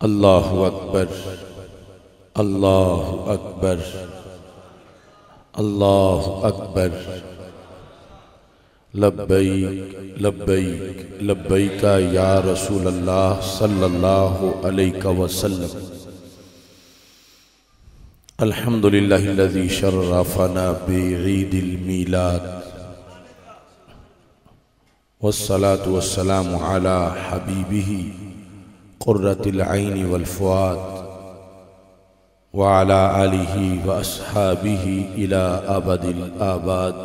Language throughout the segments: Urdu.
اللہ اکبر اللہ اکبر اللہ اکبر۔ لبیک لبیک لبیک یا رسول اللہ صلی اللہ علیہ وسلم۔ الحمد للہ الذي شرفنا بعید المیلاد۔ والصلاة والسلام على حبيبه قرة العين والفؤاد وعلى آله وأصحابه إلى أبد الآباد.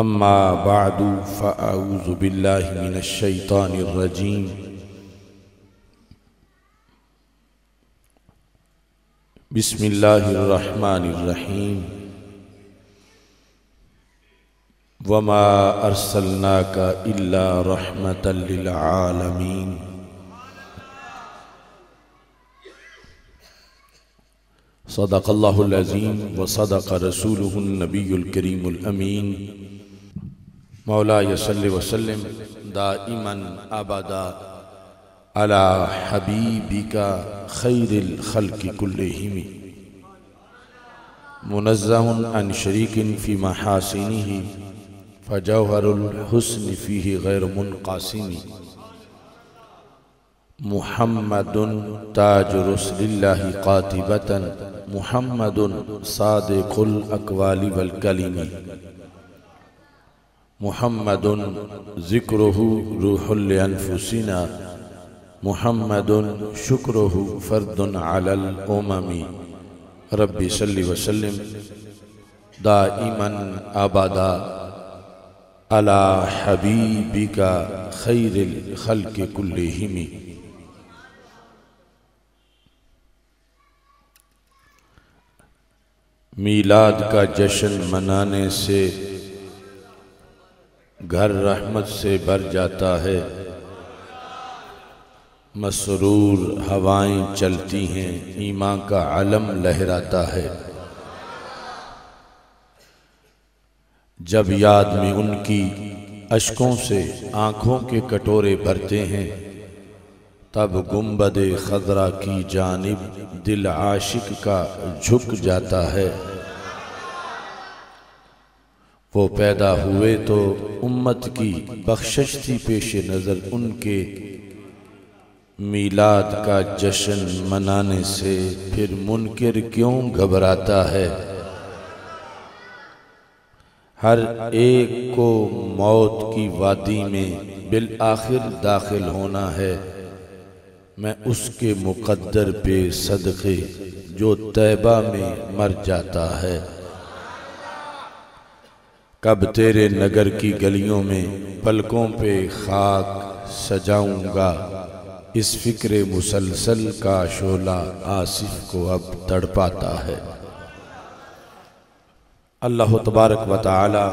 أما بعد فأعوذ بالله من الشيطان الرجيم. بسم الله الرحمن الرحيم. وما أرسلناك إلا رحمة للعالمين صدق الله العظيم وصدق رسوله النبي الكريم الأمين مولاي صل وسلم دائما أبدا على حبيبك خير الخلق كلهم منزه عن شريك في محاسنه فجوهر الحسن فيه غير منقاسم محمد تاج رسل الله قاتبة. محمد صادق الأقوال والكلم. محمد ذكره روح لأنفسنا. محمد شكره فرد على الأمم. ربي صل وسلم. دائما أبدا. على حبيبك خير الخلق كلهم؟ میلاد کا جشن منانے سے گھر رحمت سے بھر جاتا ہے۔ مسرور ہوائیں چلتی ہیں، ایمان کا علم لہراتا ہے۔ جب یاد میں ان کی اشکوں سے آنکھوں کے کٹورے بھرتے ہیں، تب گنبد خضرہ کی جانب دل عاشق کا جھک جاتا ہے۔ وہ پیدا ہوئے تو امت کی بخشش تھی پیش نظر ان کے۔ میلاد کا جشن منانے سے پھر منکر کیوں گھبراتا ہے؟ ہر ایک کو موت کی وادی میں بالآخر داخل ہونا ہے۔ میں اس کے مقدر پہ صدقے جو طیبہ میں مر جاتا ہے۔ کب تیرے نگر کی گلیوں میں پلکوں پہ خاک سجاؤں گا۔ اس فکر مسلسل کا شولہ آصف کو اب تڑپاتا ہے۔ اللہ تبارک و تعالی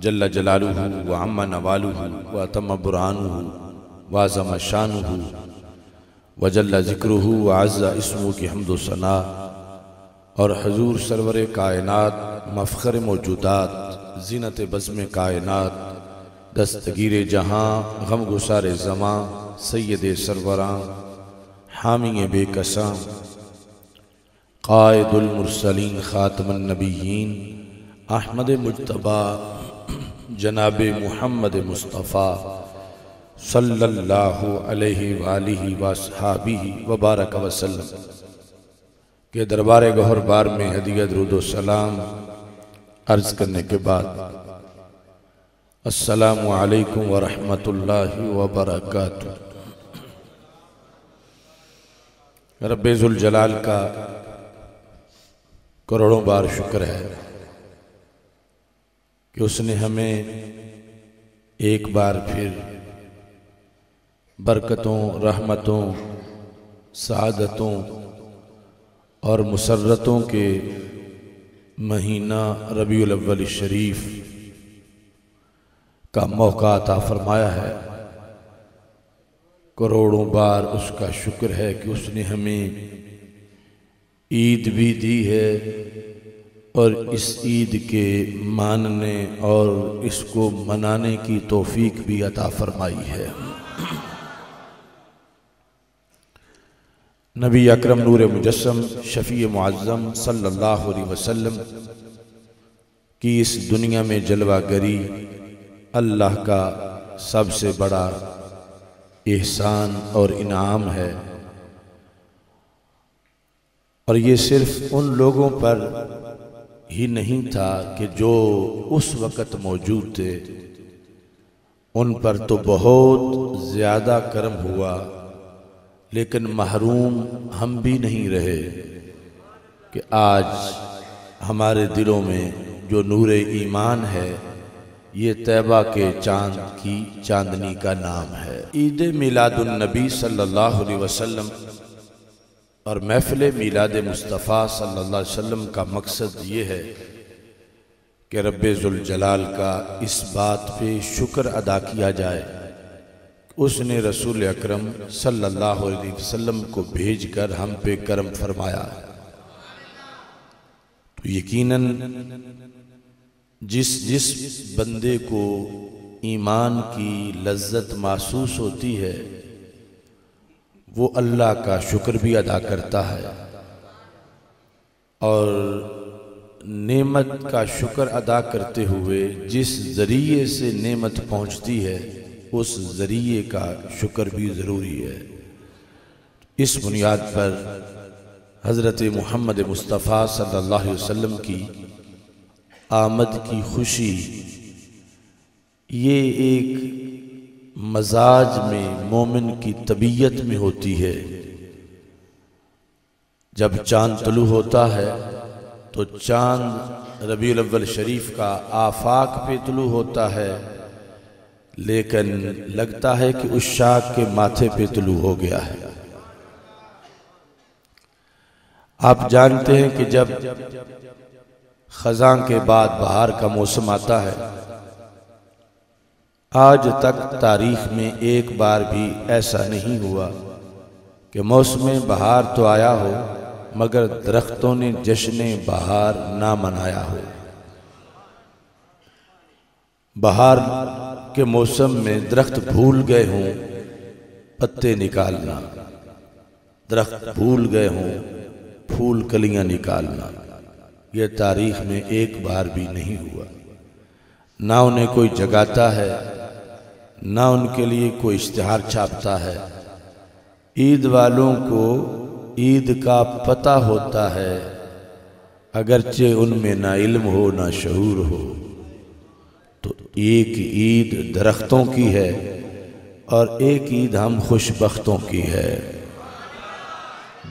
جل جلالہ و عم نوالہ و اتم برانہ و عظم شانہ وجل ذکرہ و عز اسمہ کی حمد و ثناء اور حضور سرور کائنات مفخر موجودات زینت بزم کائنات دستگیر جہاں غم گسار زمان سید سروران حامی بے کساں قائد المرسلین خاتم النبیین، احمد مجتبہ جناب محمد مصطفیٰ صلی اللہ علیہ وآلہ وآصحابہ وبارک وسلم، کہ دربار گہر بار میں ہدیہ درود و سلام عرض کرنے کے بعد، السلام علیکم ورحمت اللہ وبرکاتہ۔ رب ذوالجلال کا کروڑوں بار شکر ہے کہ اس نے ہمیں ایک بار پھر برکتوں، رحمتوں، سعادتوں اور مسرتوں کے مہینہ ربیع الاول شریف کا موقع عطا فرمایا ہے۔ کروڑوں بار اس کا شکر ہے کہ اس نے ہمیں عید بھی دی ہے اور اس عید کے ماننے اور اس کو منانے کی توفیق بھی عطا فرمائی ہے۔ نبی اکرم نور مجسم شفیع معظم صلی اللہ علیہ وسلم کی اس دنیا میں جلوہ گری اللہ کا سب سے بڑا احسان اور انعام ہے۔ اور یہ صرف ان لوگوں پر ہی نہیں تھا کہ جو اس وقت موجود تھے۔ ان پر تو بہت زیادہ کرم ہوا، لیکن محروم ہم بھی نہیں رہے کہ آج ہمارے دلوں میں جو نور ایمان ہے، یہ طیبہ کے چاند کی چاندنی کا نام ہے۔ عید میلاد النبی صلی اللہ علیہ وسلم اور محفل میلاد مصطفیٰ صلی اللہ علیہ وسلم کا مقصد یہ ہے کہ رب ذوالجلال کا اس بات پہ شکر ادا کیا جائے۔ اس نے رسول اکرم صلی اللہ علیہ وسلم کو بھیج کر ہم پہ کرم فرمایا۔ تو یقیناً جس جس بندے کو ایمان کی لذت محسوس ہوتی ہے وہ اللہ کا شکر بھی ادا کرتا ہے اور نعمت کا شکر ادا کرتے ہوئے جس ذریعے سے نعمت پہنچتی ہے، اس ذریعے کا شکر بھی ضروری ہے۔ اس بنیاد پر حضرت محمد مصطفیٰ صلی اللہ علیہ وسلم کی آمد کی خوشی یہ ایک مزاج میں مومن کی طبیعت میں ہوتی ہے۔ جب چاند طلوع ہوتا ہے، تو چاند ربیع الاول شریف کا آفاق پہ طلوع ہوتا ہے۔ لیکن لگتا ہے کہ اس شاک کے ماتھے پہ طلوع ہو گیا ہے۔ آپ جانتے ہیں کہ جب خزاں کے بعد بہار کا موسم آتا ہے آج تک تاریخ میں ایک بار بھی ایسا نہیں ہوا کہ موسم بہار تو آیا ہو، مگر درختوں نے جشن بہار نہ منایا ہو۔ بہار کے موسم میں درخت بھول گئے ہوں، پتے نکالنا۔ درخت بھول گئے ہوں، پھول کلیاں نکالنا۔ یہ تاریخ میں ایک بار بھی نہیں ہوا۔ نہ انہیں کوئی جگاتا ہے نہ ان کے لیے کوئی اشتہار چھاپتا ہے۔ عید والوں کو عید کا پتہ ہوتا ہے، اگرچہ ان میں نہ علم ہو نہ شعور ہو۔ تو ایک عید درختوں کی ہے اور ایک عید ہم خوش بختوں کی ہے۔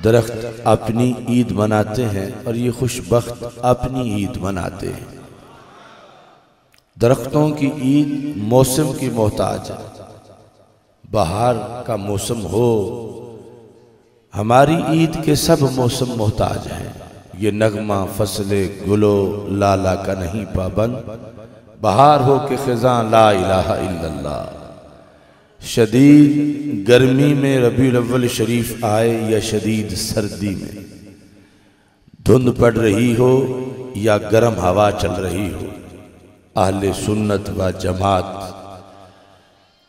درخت اپنی عید مناتے ہیں اور یہ خوش بخت اپنی عید مناتے ہیں۔ درختوں کی عید موسم کی محتاج ہے۔ بہار کا موسم ہو، ہماری عید کے سب موسم محتاج ہیں۔ یہ نغمہ فصل گلو، لالا کا نہیں پابند۔ بہار ہو کہ خزاں، لا الہ الا اللہ۔ شدید گرمی میں ربیع الاول شریف آئے یا شدید سردی میں؟ دھند پڑ رہی ہو یا گرم ہوا چل رہی ہو؟ اہل سنت و جماعت،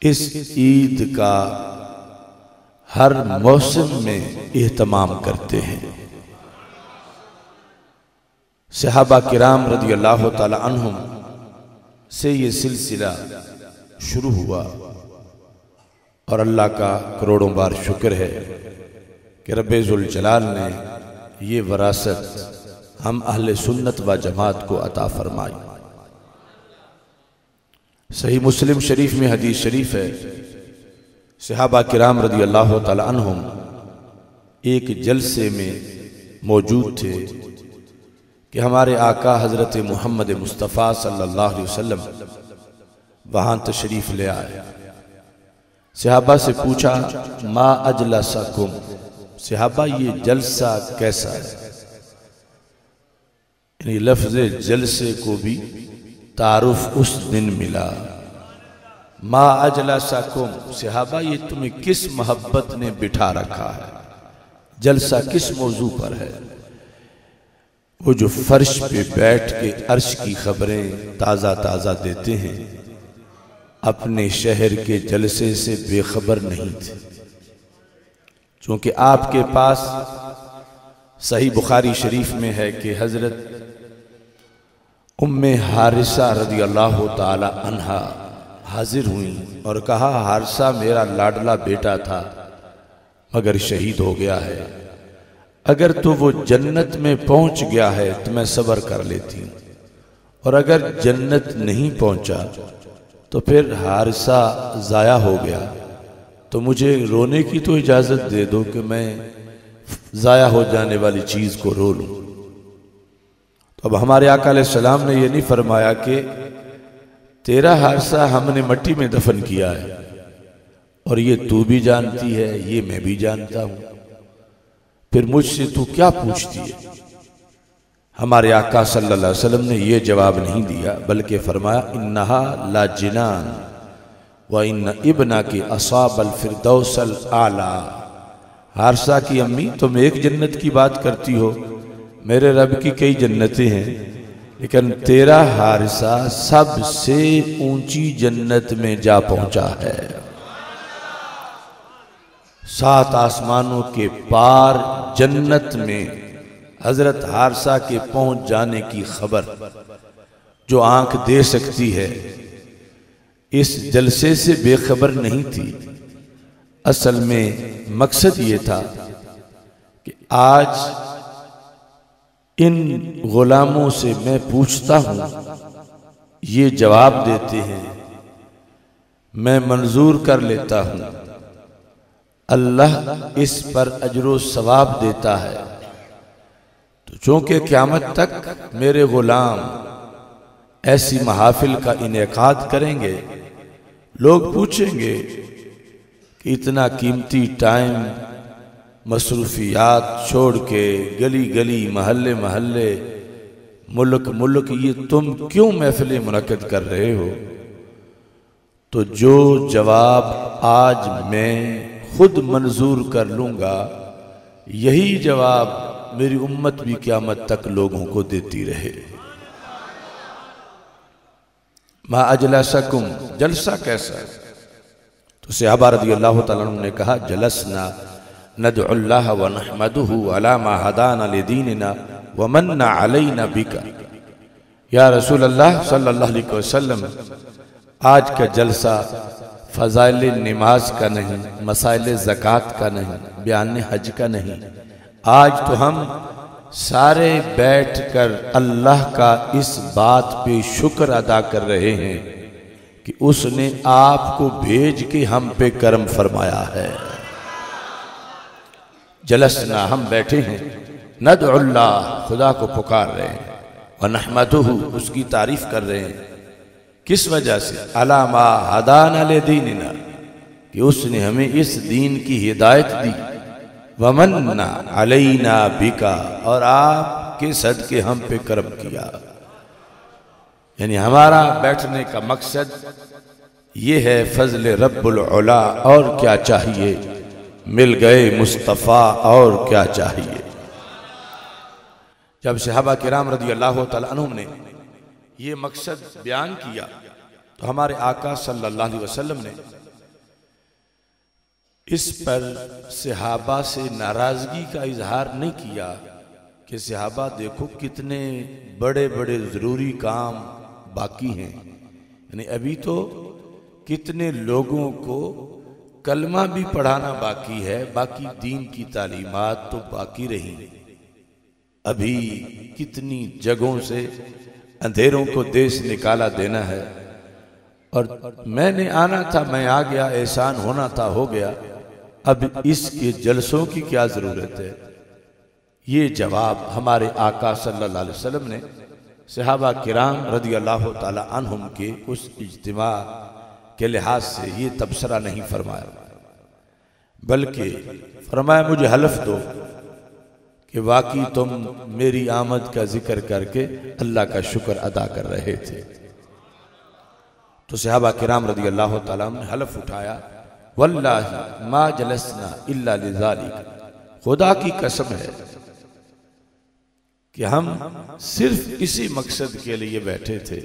اس عید کا ہر موسم میں اہتمام کرتے ہیں۔ صحابہ کرام رضی اللہ تعالی عنہم سے یہ سلسلہ شروع ہوا۔ اور اللہ کا کروڑوں بار شکر ہے کہ رب ذوالجلال نے یہ وراثت ہم اہل سنت و جماعت کو عطا فرمائی۔ صحیح مسلم شریف میں حدیث شریف ہے۔ صحابہ کرام رضی اللہ تعالی عنہم ایک جلسے میں موجود تھے کہ ہمارے آقا حضرت محمد مصطفیٰ صلی اللہ علیہ وسلم وہاں تشریف لے آئے۔ صحابہ سے پوچھا، ما اجلسکم؟ صحابہ، یہ جلسہ کیسا ہے؟ یعنی لفظ جلسے کو بھی تعارف اس دن ملا۔ ما اجلسکم، صحابہ، یہ تمہیں کس محبت نے بٹھا رکھا ہے؟ جلسہ کس موضوع پر ہے؟ وہ جو فرش پہ بیٹھ کے عرش کی خبریں تازہ تازہ دیتے ہیں، اپنے شہر کے جلسے سے بے خبر نہیں تھے۔ چونکہ آپ کے پاس صحیح بخاری شریف میں ہے کہ حضرت ام حارثہ رضی اللہ تعالی عنہ حاضر ہوئیں اور کہا، حارثہ میرا لاڈلا بیٹا تھا، مگر شہید ہو گیا ہے۔ اگر تو وہ جنت میں پہنچ گیا ہے تو میں صبر کر لیتی۔ ہوں اور اگر جنت نہیں پہنچا تو پھر حارثہ ضائع ہو گیا۔ تو مجھے رونے کی تو اجازت دے دو کہ میں ضائع ہو جانے والی چیز کو رو لوں۔ تو اب ہمارے آقا علیہ السلام نے یہ نہیں فرمایا کہ تیرا حادثہ ہم نے مٹی میں دفن کیا ہے اور یہ تو بھی جانتی ہے، یہ میں بھی جانتا ہوں۔ پھر مجھ سے تو کیا پوچھتی ہے؟ ہمارے آقا صلی اللہ علیہ وسلم نے یہ جواب نہیں دیا، بلکہ فرمایا، انہا لا جنان وَإِنَّ ابْنَا کی اصاب الفردوس الْعَلَى حارسہ کی امی، تم ایک جنت کی بات کرتی ہو۔ میرے رب کی کئی جنتیں ہیں، لیکن تیرا حارسہ سب سے اونچی جنت میں جا پہنچا ہے۔ سات آسمانوں کے پار جنت میں حضرت حارسہ کے پہنچ جانے کی خبر جو آنکھ دے سکتی ہے، اس جلسے سے بے خبر نہیں تھی۔ اصل میں مقصد یہ تھا کہ آج ان غلاموں سے میں پوچھتا ہوں، یہ جواب دیتے ہیں، میں منظور کر لیتا ہوں، اللہ اس پر اجر و ثواب دیتا ہے۔ تو چونکہ قیامت تک میرے غلام ایسی محافل کا انعقاد کریں گے، لوگ پوچھیں گے کہ اتنا قیمتی ٹائم مصروفیات چھوڑ کے گلی گلی، محلے محلے، ملک ملک، یہ تم کیوں محفلیں منعقد کر رہے ہو؟ تو جو جواب آج میں خود منظور کر لوں گا، یہی جواب میری امت بھی قیامت تک لوگوں کو دیتی رہے۔ ما اجلسکم جلسہ کیسا؟ تو صحابہ رضی اللہ تعالیٰ نے کہا، جلسنا ندعو اللہ ونحمدہ علی ما حدانا لدیننا ومن علینا بکا یا رسول اللہ صلی اللہ علیہ وسلم، آج کا جلسہ فضائل نماز کا نہیں، مسائل زکاة کا نہیں، بیان حج کا نہیں۔ آج تو ہم سارے بیٹھ کر اللہ کا اس بات پہ شکر ادا کر رہے ہیں کہ اس نے آپ کو بھیج کے ہم پہ کرم فرمایا ہے۔ جلسنا، ہم بیٹھے ہیں۔ ندعو اللہ، خدا کو پکار رہے ہیں۔ ونحمدہ، اس کی تعریف کر رہے ہیں۔ کس وجہ سے؟ علامہ حدان علی دیننا کہ اس نے ہمیں اس دین کی ہدایت دی۔ ومن علینا بکا، اور آپ کے صدقے ہم پہ کرم کیا۔ یعنی ہمارا بیٹھنے کا مقصد یہ ہے، فضل رب العلا، اور کیا چاہیے؟ مل گئے مصطفیٰ اور کیا چاہیے؟ جب صحابہ کرام رضی اللہ تعالیٰ عنہ نے یہ مقصد بیان کیا، تو ہمارے آقا صلی اللہ علیہ وسلم نے اس پر صحابہ سے ناراضگی کا اظہار نہیں کیا کہ صحابہ دیکھو کتنے بڑے بڑے ضروری کام باقی ہیں۔ یعنی ابھی تو کتنے لوگوں کو کلمہ بھی پڑھانا باقی ہے، باقی دین کی تعلیمات تو باقی رہی۔ ابھی کتنی جگہوں سے اندھیروں کو دیش نکالا دینا ہے۔ اور میں نے آنا تھا، میں آ گیا، احسان ہونا تھا، ہو گیا۔ اب اس کے جلسوں کی کیا ضرورت ہے؟ یہ جواب ہمارے آقا صلی اللہ علیہ وسلم نے صحابہ کرام رضی اللہ تعالی عنہم کے اس اجتماع کے لحاظ سے یہ تبصرہ نہیں فرمایا، بلکہ فرمایا، مجھے حلف دو کہ واقعی تم میری آمد کا ذکر کر کے اللہ کا شکر ادا کر رہے تھے۔ تو صحابہ کرام رضی اللہ تعالیٰ نے حلف اٹھایا، واللہ ما جلسنا الا لذالک۔ خدا کی قسم ہے کہ ہم صرف اسی مقصد کے لیے بیٹھے تھے۔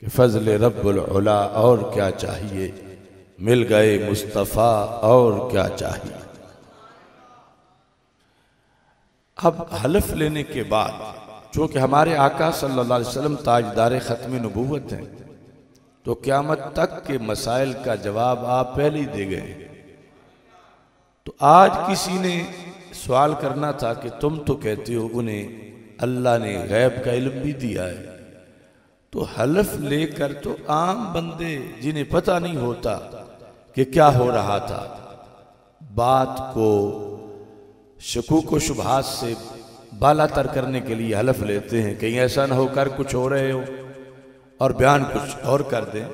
کہ فضل رب العلا اور کیا چاہیے؟ مل گئے مصطفیٰ اور کیا چاہیے؟ اب حلف لینے کے بعد، چونکہ ہمارے آقا صلی اللہ علیہ وسلم تاجدار ختم نبوت ہیں، تو قیامت تک کے مسائل کا جواب آپ پہلے ہی دے گئے۔ تو آج کسی نے سوال کرنا تھا کہ تم تو کہتے ہو انہیں اللہ نے غیب کا علم بھی دیا ہے۔ تو حلف لے کر تو عام بندے جنہیں پتہ نہیں ہوتا کہ کیا ہو رہا تھا۔ بات کو شکوک و شبہات سے بالا تر کرنے کے لیے حلف لیتے ہیں۔ کہیں ایسا نہ ہو کر کچھ ہو رہے ہو اور بیان کچھ اور کر دیں۔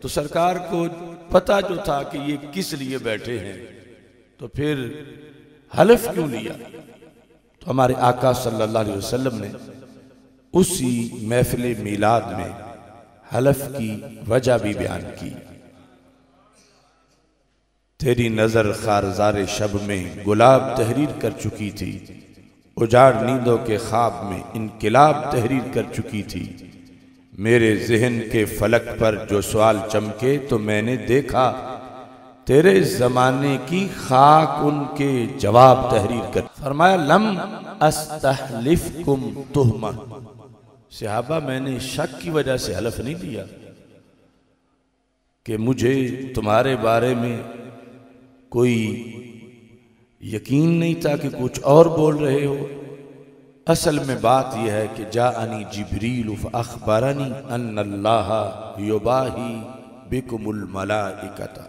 تو سرکار کو پتا جو تھا کہ یہ کس لیے بیٹھے ہیں، تو پھر حلف کیوں لیا؟ تو ہمارے آقا صلی اللہ علیہ وسلم نے اسی محفل میلاد میں حلف کی وجہ بھی بیان کی۔ تیری نظر خارزار شب میں گلاب تحریر کر چکی تھی۔ اجاڑ نیندوں کے خواب میں انقلاب تحریر کر چکی تھی۔ میرے ذہن کے فلک پر جو سوال چمکے تو میں نے دیکھا، تیرے زمانے کی خاک ان کے جواب تحریر کر۔ فرمایا، لم استحلفکم تہمہ صحابہ میں نے شک کی وجہ سے حلف نہیں دیا کہ مجھے تمہارے بارے میں کوئی یقین نہیں تھا کہ کچھ اور بول رہے ہو۔ اصل میں بات یہ ہے کہ جاءنی جبریل فاخبرنی ان اللہ یباہی بکم الملائکتا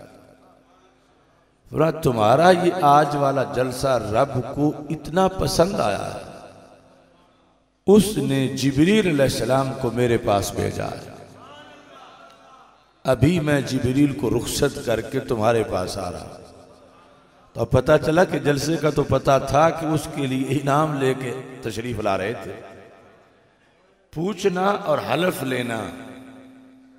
تمہارا یہ آج والا جلسہ رب کو اتنا پسند آیا ہے۔ اس نے جبریل علیہ السلام کو میرے پاس بھیجا۔ ہے ابھی میں جبریل کو رخصت کر کے تمہارے پاس آ رہا تو پتا چلا کہ جلسے کا تو پتا تھا کہ اس کے لیے انعام لے کے تشریف لا رہے تھے۔ پوچھنا اور حلف لینا،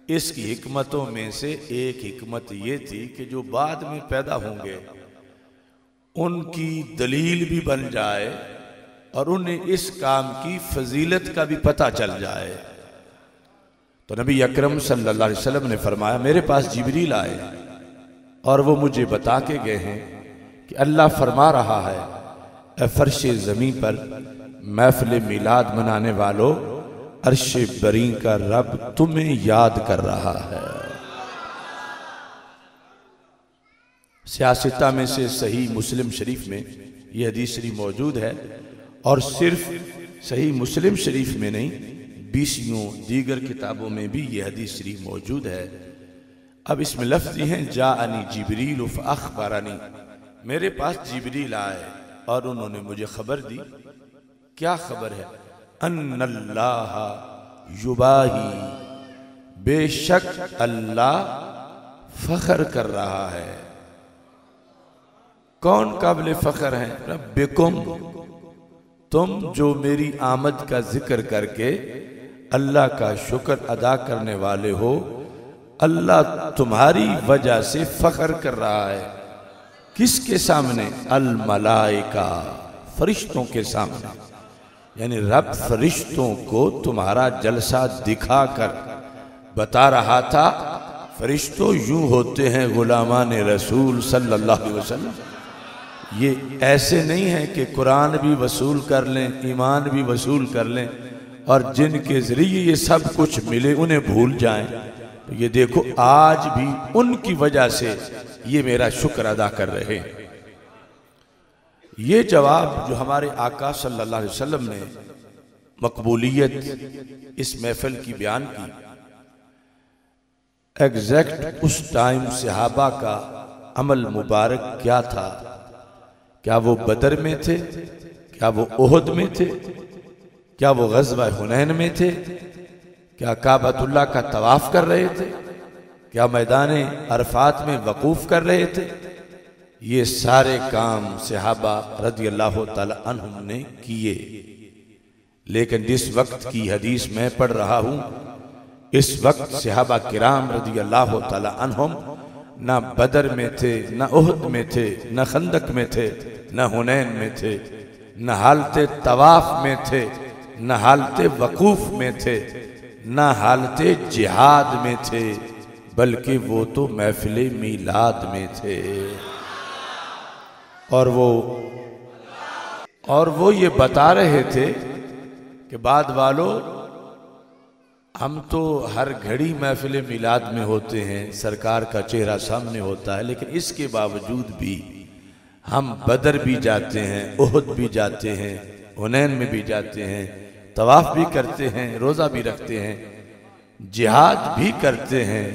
اس کی حکمتوں میں سے ایک حکمت یہ تھی کہ جو بعد میں پیدا ہوں گے، ان کی دلیل بھی بن جائے۔ اور انہیں اس کام کی فضیلت کا بھی پتہ چل جائے۔ تو نبی اکرم صلی اللہ علیہ وسلم نے فرمایا، میرے پاس جبریل آئے اور وہ مجھے بتا کے گئے ہیں کہ اللہ فرما رہا ہے، اے فرش زمین پر محفل میلاد منانے والوں عرش برین کا رب تمہیں یاد کر رہا ہے۔ سیاستہ میں سے صحیح مسلم شریف میں یہ حدیث شریف موجود ہے۔ اور صرف صحیح مسلم شریف میں نہیں، بیسیوں دیگر کتابوں میں بھی یہ حدیث شریف موجود ہے۔ اب اس میں لفظ ہیں، جاءنی جبریل فاخبرانی میرے پاس جبریل آئے اور انہوں نے مجھے خبر دی۔ کیا خبر ہے؟ ان اللہ یباہی۔ بے شک اللہ فخر کر رہا ہے۔ کون قابل فخر ہیں ربکم۔ تم جو میری آمد کا ذکر کر کے اللہ کا شکر ادا کرنے والے ہو، اللہ تمہاری وجہ سے فخر کر رہا ہے۔ کس کے سامنے؟ الملائکہ، فرشتوں کے سامنے۔ یعنی رب فرشتوں کو تمہارا جلسہ دکھا کر بتا رہا تھا، فرشتوں یوں ہوتے ہیں غلامان رسول صلی اللہ علیہ وسلم۔ یہ ایسے نہیں ہے کہ قرآن بھی وصول کر لیں، ایمان بھی وصول کر لیں اور جن کے ذریعے یہ سب کچھ ملے انہیں بھول جائیں۔ تو یہ دیکھو، آج بھی ان کی وجہ سے یہ میرا شکر ادا کر رہے ہیں۔ یہ جواب جو ہمارے آقا صلی اللہ علیہ وسلم نے مقبولیت اس محفل کی بیان کی ایگزیکٹ اس ٹائم صحابہ کا عمل مبارک کیا تھا؟ کیا وہ بدر میں تھے؟ کیا وہ احد میں تھے؟ کیا وہ غزوہ حنین میں تھے؟ کیا کعبۃ اللہ کا طواف کر رہے تھے؟ کیا میدان عرفات میں وقوف کر رہے تھے؟ یہ سارے کام صحابہ رضی اللہ تعالی عنہم نے کیے۔ لیکن جس وقت کی حدیث میں پڑھ رہا ہوں، اس وقت صحابہ کرام رضی اللہ تعالی عنہم نہ بدر میں تھے، نہ احد میں تھے، نہ خندق میں تھے، نہ ہنین میں تھے، نہ حالت طواف میں تھے، نہ حالت وقوف میں تھے، نہ حالت جہاد میں تھے، بلکہ وہ تو محفل میلاد میں تھے۔ اور وہ اور وہ یہ بتا رہے تھے کہ بعد والوں ہم تو ہر گھڑی محفل میلاد میں ہوتے ہیں، سرکار کا چہرہ سامنے ہوتا ہے، لیکن اس کے باوجود بھی ہم بدر بھی جاتے ہیں، احد بھی جاتے ہیں ہنین میں بھی جاتے ہیں، طواف بھی کرتے ہیں، روزہ بھی رکھتے ہیں، جہاد بھی کرتے ہیں،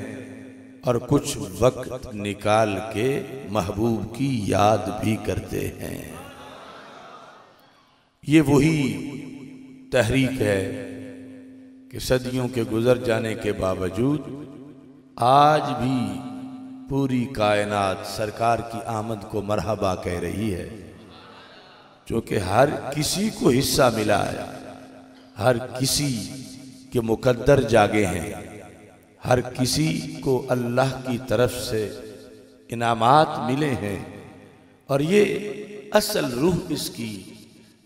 اور کچھ وقت نکال کے محبوب کی یاد بھی کرتے ہیں۔ یہ وہی تحریک ہے کہ صدیوں کے گزر جانے کے باوجود آج بھی پوری کائنات سرکار کی آمد کو مرحبا کہہ رہی ہے۔ چونکہ ہر کسی کو حصہ ملا ہے، ہر کسی کے مقدر جاگے ہیں، ہر کسی کو اللہ کی طرف سے انعامات ملے ہیں۔ اور یہ اصل روح اس کی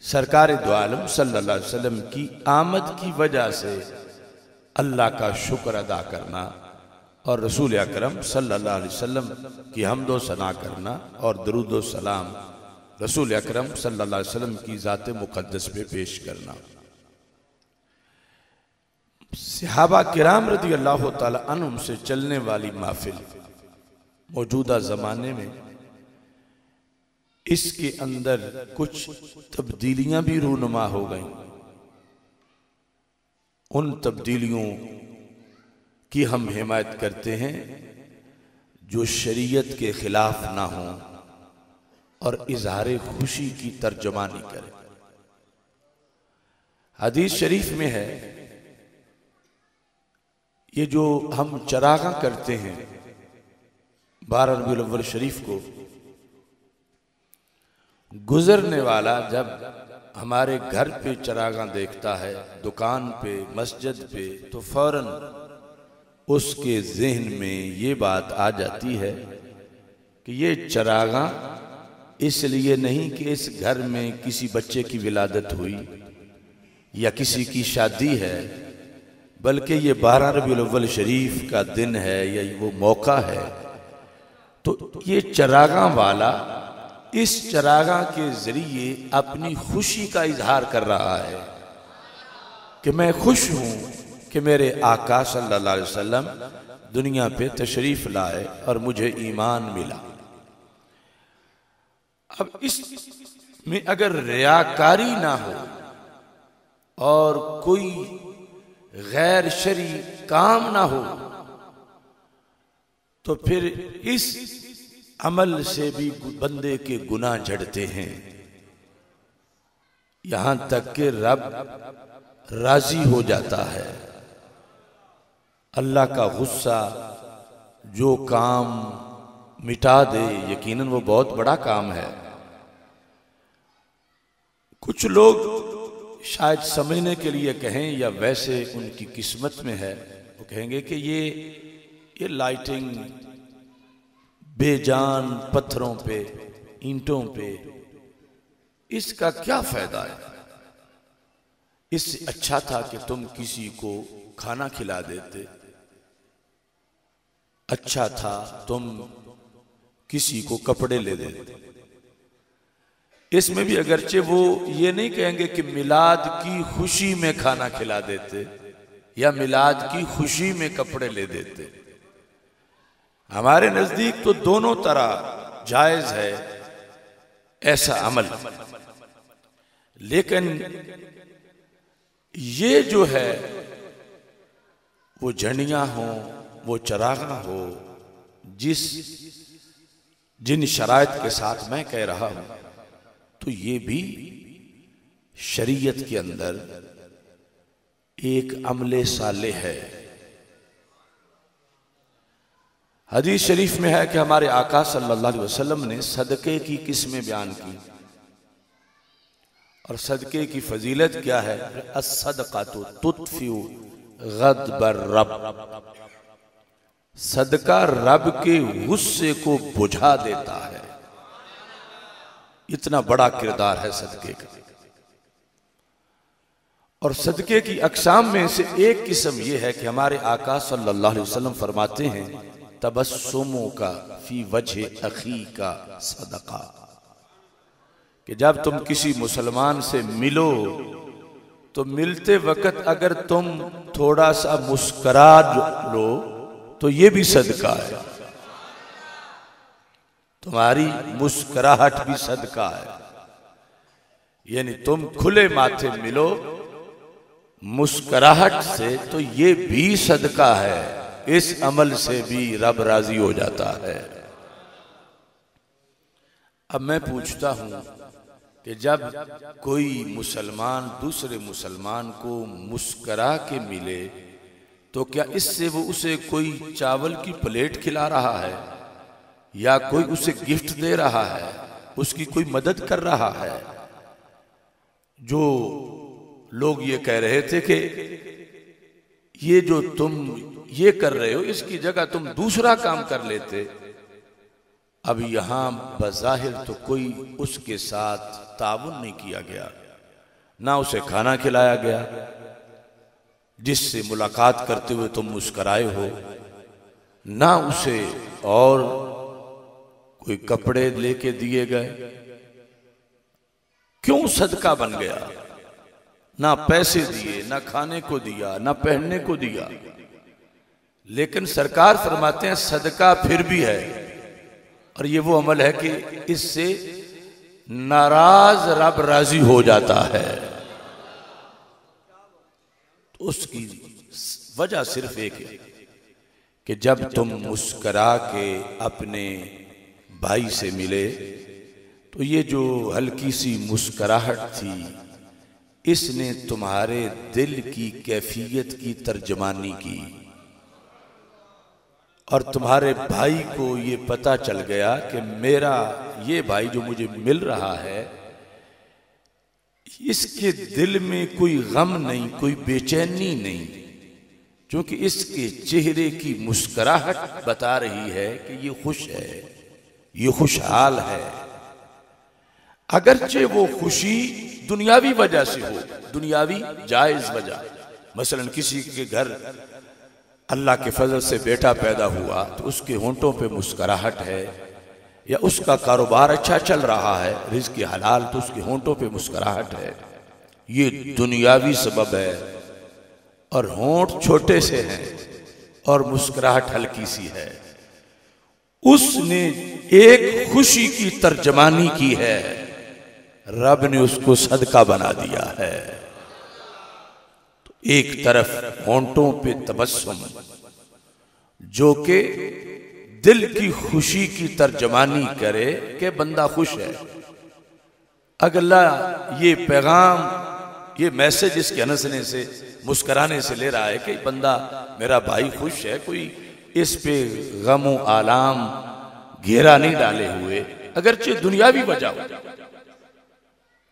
سرکار دو عالم صلی اللہ علیہ وسلم کی آمد کی وجہ سے اللہ کا شکر ادا کرنا اور رسول اکرم صلی اللہ علیہ وسلم کی حمد و ثنا کرنا اور درود و سلام رسول اکرم صلی اللہ علیہ وسلم کی ذات مقدس پہ پیش کرنا۔ صحابہ کرام رضی اللہ تعالی عنہم سے چلنے والی محفل موجودہ زمانے میں اس کے اندر کچھ تبدیلیاں بھی رونما ہو گئیں۔ ان تبدیلیوں کی ہم حمایت کرتے ہیں جو شریعت کے خلاف نہ ہوں اور اظہار خوشی کی ترجمانی کریں۔ حدیث شریف میں ہے، یہ جو ہم چراغاں کرتے ہیں بارہ ربی الاول شریف کو، گزرنے والا جب ہمارے گھر پہ چراغاں دیکھتا ہے، دکان پہ، مسجد پہ، تو فوراً اس کے ذہن میں یہ بات آ جاتی ہے کہ یہ چراغاں اس لیے نہیں کہ اس گھر میں کسی بچے کی ولادت ہوئی یا کسی کی شادی ہے، بلکہ یہ بارہ ربی الاول شریف کا دن ہے یا وہ موقع ہے۔ تو یہ چراغاں والا اس چراغاں کے ذریعے اپنی خوشی کا اظہار کر رہا ہے کہ میں خوش ہوں کہ میرے آقا صلی اللہ علیہ وسلم دنیا پہ تشریف لائے اور مجھے ایمان ملا۔ اب اس میں اگر ریاکاری نہ ہو اور کوئی غیر شری کام نہ ہو تو پھر اس عمل سے بھی بندے کے گناہ جھڑتے ہیں۔ یہاں تک کہ رب راضی ہو جاتا ہے۔ اللہ کا غصہ جو کام مٹا دے، یقیناً وہ بہت بڑا کام ہے۔ کچھ لوگ شاید سمجھنے کے لیے کہیں یا ویسے ان کی قسمت میں ہے، وہ کہیں گے کہ یہ یہ لائٹنگ بے جان پتھروں پہ، اینٹوں پہ۔ اس کا کیا فائدہ ہے؟ اس سے اچھا تھا کہ تم کسی کو کھانا کھلا دیتے۔ اچھا تھا تم کسی کو کپڑے لے دیتے۔ اس میں بھی اگرچہ وہ یہ نہیں کہیں گے کہ میلاد کی خوشی میں کھانا کھلا دیتے یا میلاد کی خوشی میں کپڑے لے دیتے۔ ہمارے نزدیک تو دونوں طرح جائز ہے ایسا عمل۔ لیکن یہ جو ہے، وہ جھنڈیاں ہوں، وہ چراغاں ہو جس، جن شرائط کے ساتھ میں کہہ رہا ہوں، تو یہ بھی شریعت کے اندر ایک عمل صالح ہے۔ حدیث شریف میں ہے کہ ہمارے آقا صلی اللہ علیہ وسلم نے صدقے کی قسمیں بیان کی۔ اور صدقے کی فضیلت کیا ہے؟ غضب الرب۔ صدقہ رب کے غصے کو بجھا دیتا ہے۔ اتنا بڑا کردار ہے صدقے کا۔ اور صدقے کی اقسام میں سے ایک قسم یہ ہے کہ ہمارے آقا صلی اللہ علیہ وسلم فرماتے ہیں تبسموں کا فی وجہ اخی کا صدقہ۔ کہ جب تم کسی مسلمان سے ملو، تو ملتے وقت اگر تم تھوڑا سا مسکرا لو، تو یہ بھی صدقہ ہے۔ تمہاری مسکراہٹ بھی صدقہ ہے۔ یعنی تم کھلے ماتھے ملو، مسکراہٹ سے تو یہ بھی صدقہ ہے۔ اس عمل سے بھی رب راضی ہو جاتا ہے۔ اب میں پوچھتا ہوں کہ جب کوئی مسلمان دوسرے مسلمان کو مسکرا کے ملے، تو کیا اس سے وہ اسے کوئی چاول کی پلیٹ کھلا رہا ہے یا کوئی اسے گفٹ دے رہا ہے؟ اس کی کوئی مدد کر رہا ہے؟ جو لوگ یہ کہہ رہے تھے کہ یہ جو تم یہ کر رہے ہو، اس کی جگہ تم دوسرا کام کر لیتے۔ اب یہاں بظاہر تو کوئی اس کے ساتھ تعاون نہیں کیا گیا، نہ اسے کھانا کھلایا گیا، جس سے ملاقات کرتے ہوئے تم مسکرائے ہو، نہ اسے اور کوئی کپڑے لے کے دیے گئے۔ کیوں صدقہ بن گیا؟ نہ پیسے دیے، نہ کھانے کو دیا، نہ پہننے کو دیا۔ لیکن سرکار فرماتے ہیں صدقہ پھر بھی ہے۔ اور یہ وہ عمل ہے کہ اس سے ناراض رب راضی ہو جاتا ہے۔ اس کی وجہ صرف ایک ہے کہ جب تم مسکرا کے اپنے بھائی سے ملے تو یہ جو ہلکی سی مسکراہٹ تھی، اس نے تمہارے دل کی کیفیت کی ترجمانی کی۔ اور تمہارے بھائی کو یہ پتا چل گیا کہ میرا یہ بھائی جو مجھے مل رہا ہے، اس کے دل میں کوئی غم نہیں، کوئی بے چینی نہیں، چونکہ اس کے چہرے کی مسکراہٹ بتا رہی ہے کہ یہ خوش ہے، یہ خوشحال ہے۔ اگرچہ وہ خوشی دنیاوی وجہ سے ہو، دنیاوی جائز وجہ، مثلا کسی کے گھر اللہ کے فضل سے بیٹا پیدا ہوا تو اس کے ہونٹوں پہ مسکراہٹ ہے یا اس کا کاروبار اچھا چل رہا ہے، رزق حلال تو اس کے ہونٹوں پہ مسکراہٹ ہے۔ یہ دنیاوی سبب ہے اور ہونٹ چھوٹے سے ہیں اور مسکراہٹ ہلکی سی ہے۔ اس نے ایک خوشی کی ترجمانی کی ہے۔ رب نے اس کو صدقہ بنا دیا ہے۔ ایک طرف ہونٹوں پہ تبسم، جو کہ دل کی خوشی کی ترجمانی کرے کہ بندہ خوش ہے۔ اگر اللہ یہ پیغام، یہ میسج اس کے ہنسنے سے، مسکرانے سے لے رہا ہے کہ بندہ میرا بھائی خوش ہے، کوئی اس پہ غم و آلام گھیرا نہیں ڈالے ہوئے، اگرچہ دنیاوی وجہ ہو۔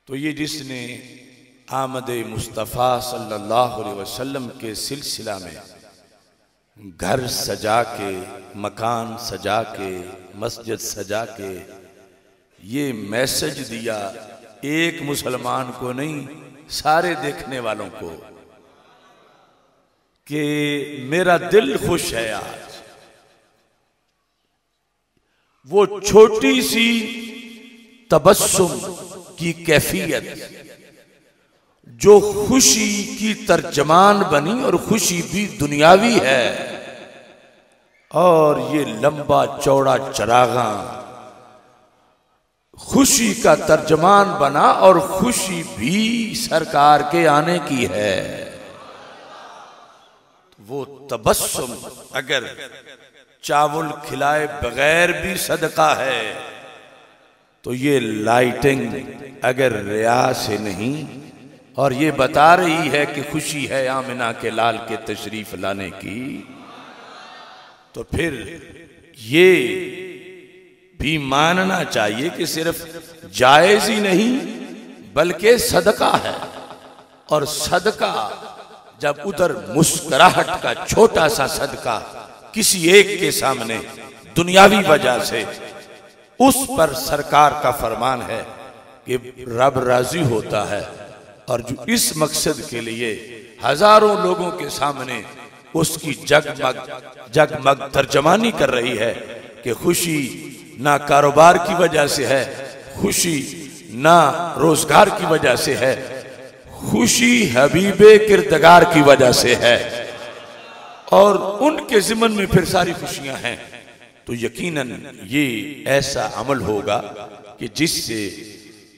تو یہ جس نے آمد مصطفیٰ صلی اللہ علیہ وسلم کے سلسلہ میں گھر سجا کے، مکان سجا کے، مسجد سجا کے یہ میسج دیا ایک مسلمان کو نہیں، سارے دیکھنے والوں کو کہ میرا دل خوش ہے آج۔ وہ چھوٹی سی تبسم کی کیفیت جو خوشی کی ترجمان بنی اور خوشی بھی دنیاوی ہے۔ اور یہ لمبا چوڑا چراغاں۔ خوشی کا ترجمان بنا اور خوشی بھی سرکار کے آنے کی ہے۔ وہ تبسم اگر چاول کھلائے بغیر بھی صدقہ ہے، تو یہ لائٹنگ اگر ریا سے نہیں اور یہ بتا رہی ہے کہ خوشی ہے آمنہ کے لال کے تشریف لانے کی۔ تو پھر یہ بھی ماننا چاہیے کہ صرف جائز ہی نہیں بلکہ صدقہ ہے۔ اور صدقہ جب ادھر مسکراہٹ کا چھوٹا سا صدقہ کسی ایک کے سامنے دنیاوی وجہ سے اس پر سرکار کا فرمان ہے کہ رب راضی ہوتا ہے۔ اور جو اس مقصد کے لیے ہزاروں لوگوں کے سامنے اس کی جگمگ جگمگ ترجمانی کر رہی ہے کہ خوشی نہ کاروبار کی وجہ سے ہے، خوشی نہ روزگار کی وجہ سے ہے، خوشی حبیب کردگار کی وجہ سے ہے۔ اور ان کے ضمن میں پھر ساری خوشیاں ہیں۔ تو یقیناً یہ ایسا عمل ہوگا کہ جس سے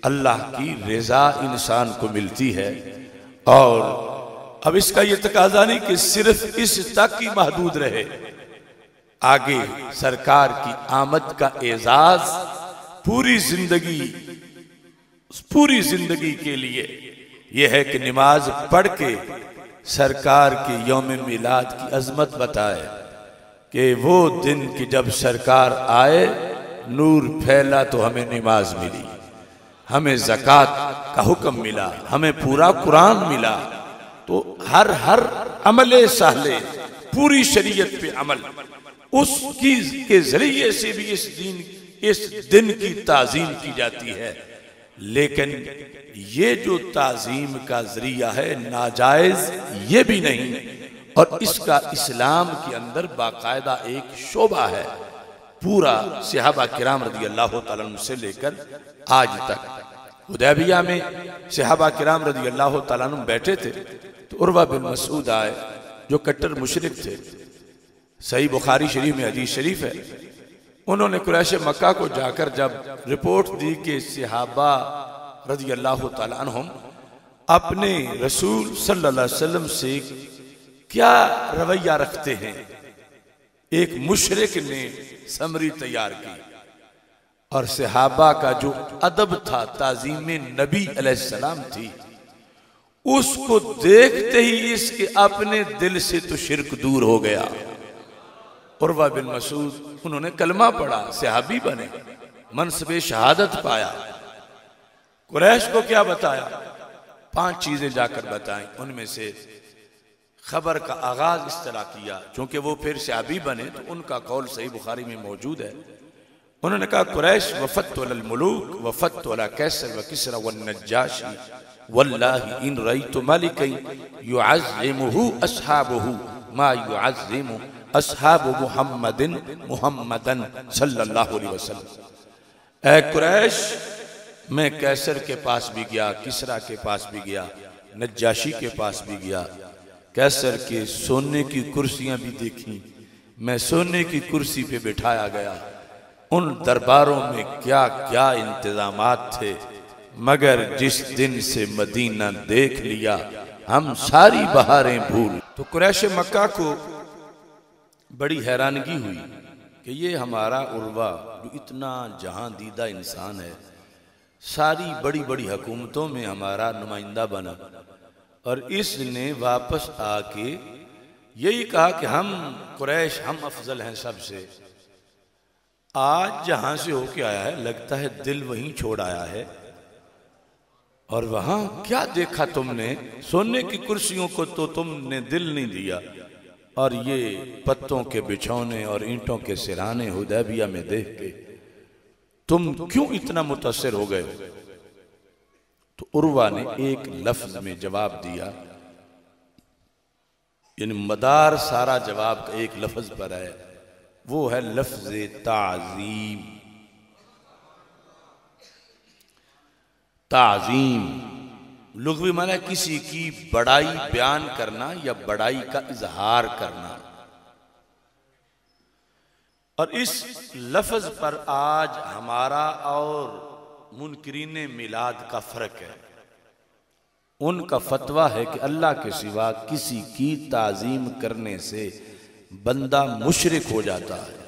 اللہ کی رضا انسان کو ملتی ہے اور اب اس کا یہ تقاضا نہیں کہ صرف اس تک ہی محدود رہے۔ آگے سرکار کی آمد کا اعزاز پوری زندگی پوری زندگی کے لیے۔ یہ ہے کہ نماز پڑھ کے سرکار کے یوم میلاد کی عظمت بتائے کہ وہ دن کی جب سرکار آئے، نور پھیلا تو ہمیں نماز ملی۔ ہمیں زکوٰۃ کا حکم ملا، ہمیں پورا قرآن ملا۔ تو ہر ہر عمل سہلے پوری شریعت پہ عمل۔ اس کی کے ذریعے سے بھی اس دن اس دن کی تعظیم کی جاتی ہے۔ لیکن یہ جو تعظیم کا ذریعہ ہے ناجائز، یہ بھی نہیں۔ اور اس کا اسلام کے اندر باقاعدہ ایک شعبہ ہے۔ پورا صحابہ کرام رضی اللہ تعالیٰ عنہ سے لے کر آج تک۔ حدیبیہ میں صحابہ کرام رضی اللہ تعالیٰ عنہ بیٹھے تھے تو عروہ بن مسعود آئے، جو کٹر مشرق تھے۔ صحیح بخاری شریف میں حدیث شریف ہے۔ انہوں نے قریش مکہ کو جا کر جب رپورٹ دی کہ صحابہ رضی اللہ تعالیٰ عنہم اپنے رسول صلی اللہ علیہ وسلم سے کیا رویہ رکھتے ہیں؟ ایک مشرق نے سمری تیار کی۔ اور صحابہ کا جو ادب تھا، تعظیم نبی علیہ السلام تھی، اس کو دیکھتے ہی اس کے اپنے دل سے تو شرک دور ہو گیا۔ عروہ بن مسعود، انہوں نے کلمہ پڑھا، صحابی بنے، منصب شہادت پایا۔ قریش کو کیا بتایا؟ پانچ چیزیں جا کر بتائیں۔ ان میں سے خبر کا آغاز اس طرح کیا، چونکہ وہ پھر صحابی بنے، تو ان کا قول صحیح بخاری میں موجود ہے۔ انہوں نے کہا، قریش وفت الملوک وفت والا کیسر و کسرا والنجاشی واللہ ان رئیت ملکی یعظمہو اصحابہو ما یعظمہو اصحاب محمد محمدن صلی اللہ علیہ وسلم۔ اے قریش، میں کیسر کے پاس بھی گیا، کسرا کے پاس بھی گیا، نجاشی کے پاس بھی گیا۔ کیسر کے سونے کی کرسیاں بھی دیکھیں۔ میں سونے کی کرسی پہ بٹھایا گیا۔ ان درباروں میں کیا کیا انتظامات تھے۔ مگر جس دن سے مدینہ دیکھ لیا، ہم ساری بہاریں بھول۔ تو قریش مکہ کو بڑی حیرانگی ہوئی کہ یہ ہمارا عروہ جو اتنا جہاں دیدہ انسان ہے، ساری بڑی بڑی حکومتوں میں ہمارا نمائندہ بنا۔ اور اس نے واپس آ کے یہی کہا کہ ہم قریش، ہم افضل ہیں سب سے۔ آج جہاں سے ہو کے آیا ہے، لگتا ہے دل وہیں چھوڑ آیا ہے۔ اور وہاں کیا دیکھا تم نے؟ سونے کی کرسیوں کو تو تم نے دل نہیں دیا۔ اور یہ پتوں کے بچھونے اور اینٹوں کے سرانے حدیبیہ میں دیکھ کے تم کیوں اتنا متاثر ہو گئے؟ تو عروہ نے ایک لفظ میں جواب دیا۔ یعنی مدار سارا جواب کا ایک لفظ پر ہے۔ وہ ہے لفظ تعظیم۔ تعظیم۔ لغوی معنی کسی کی بڑائی بیان کرنا یا بڑائی کا اظہار کرنا۔ اور اس لفظ پر آج ہمارا اور منکرین میلاد کا فرق ہے۔ ان کا فتویٰ ہے کہ اللہ کے سوا کسی کی تعظیم کرنے سے بندہ مشرک ہو جاتا ہے۔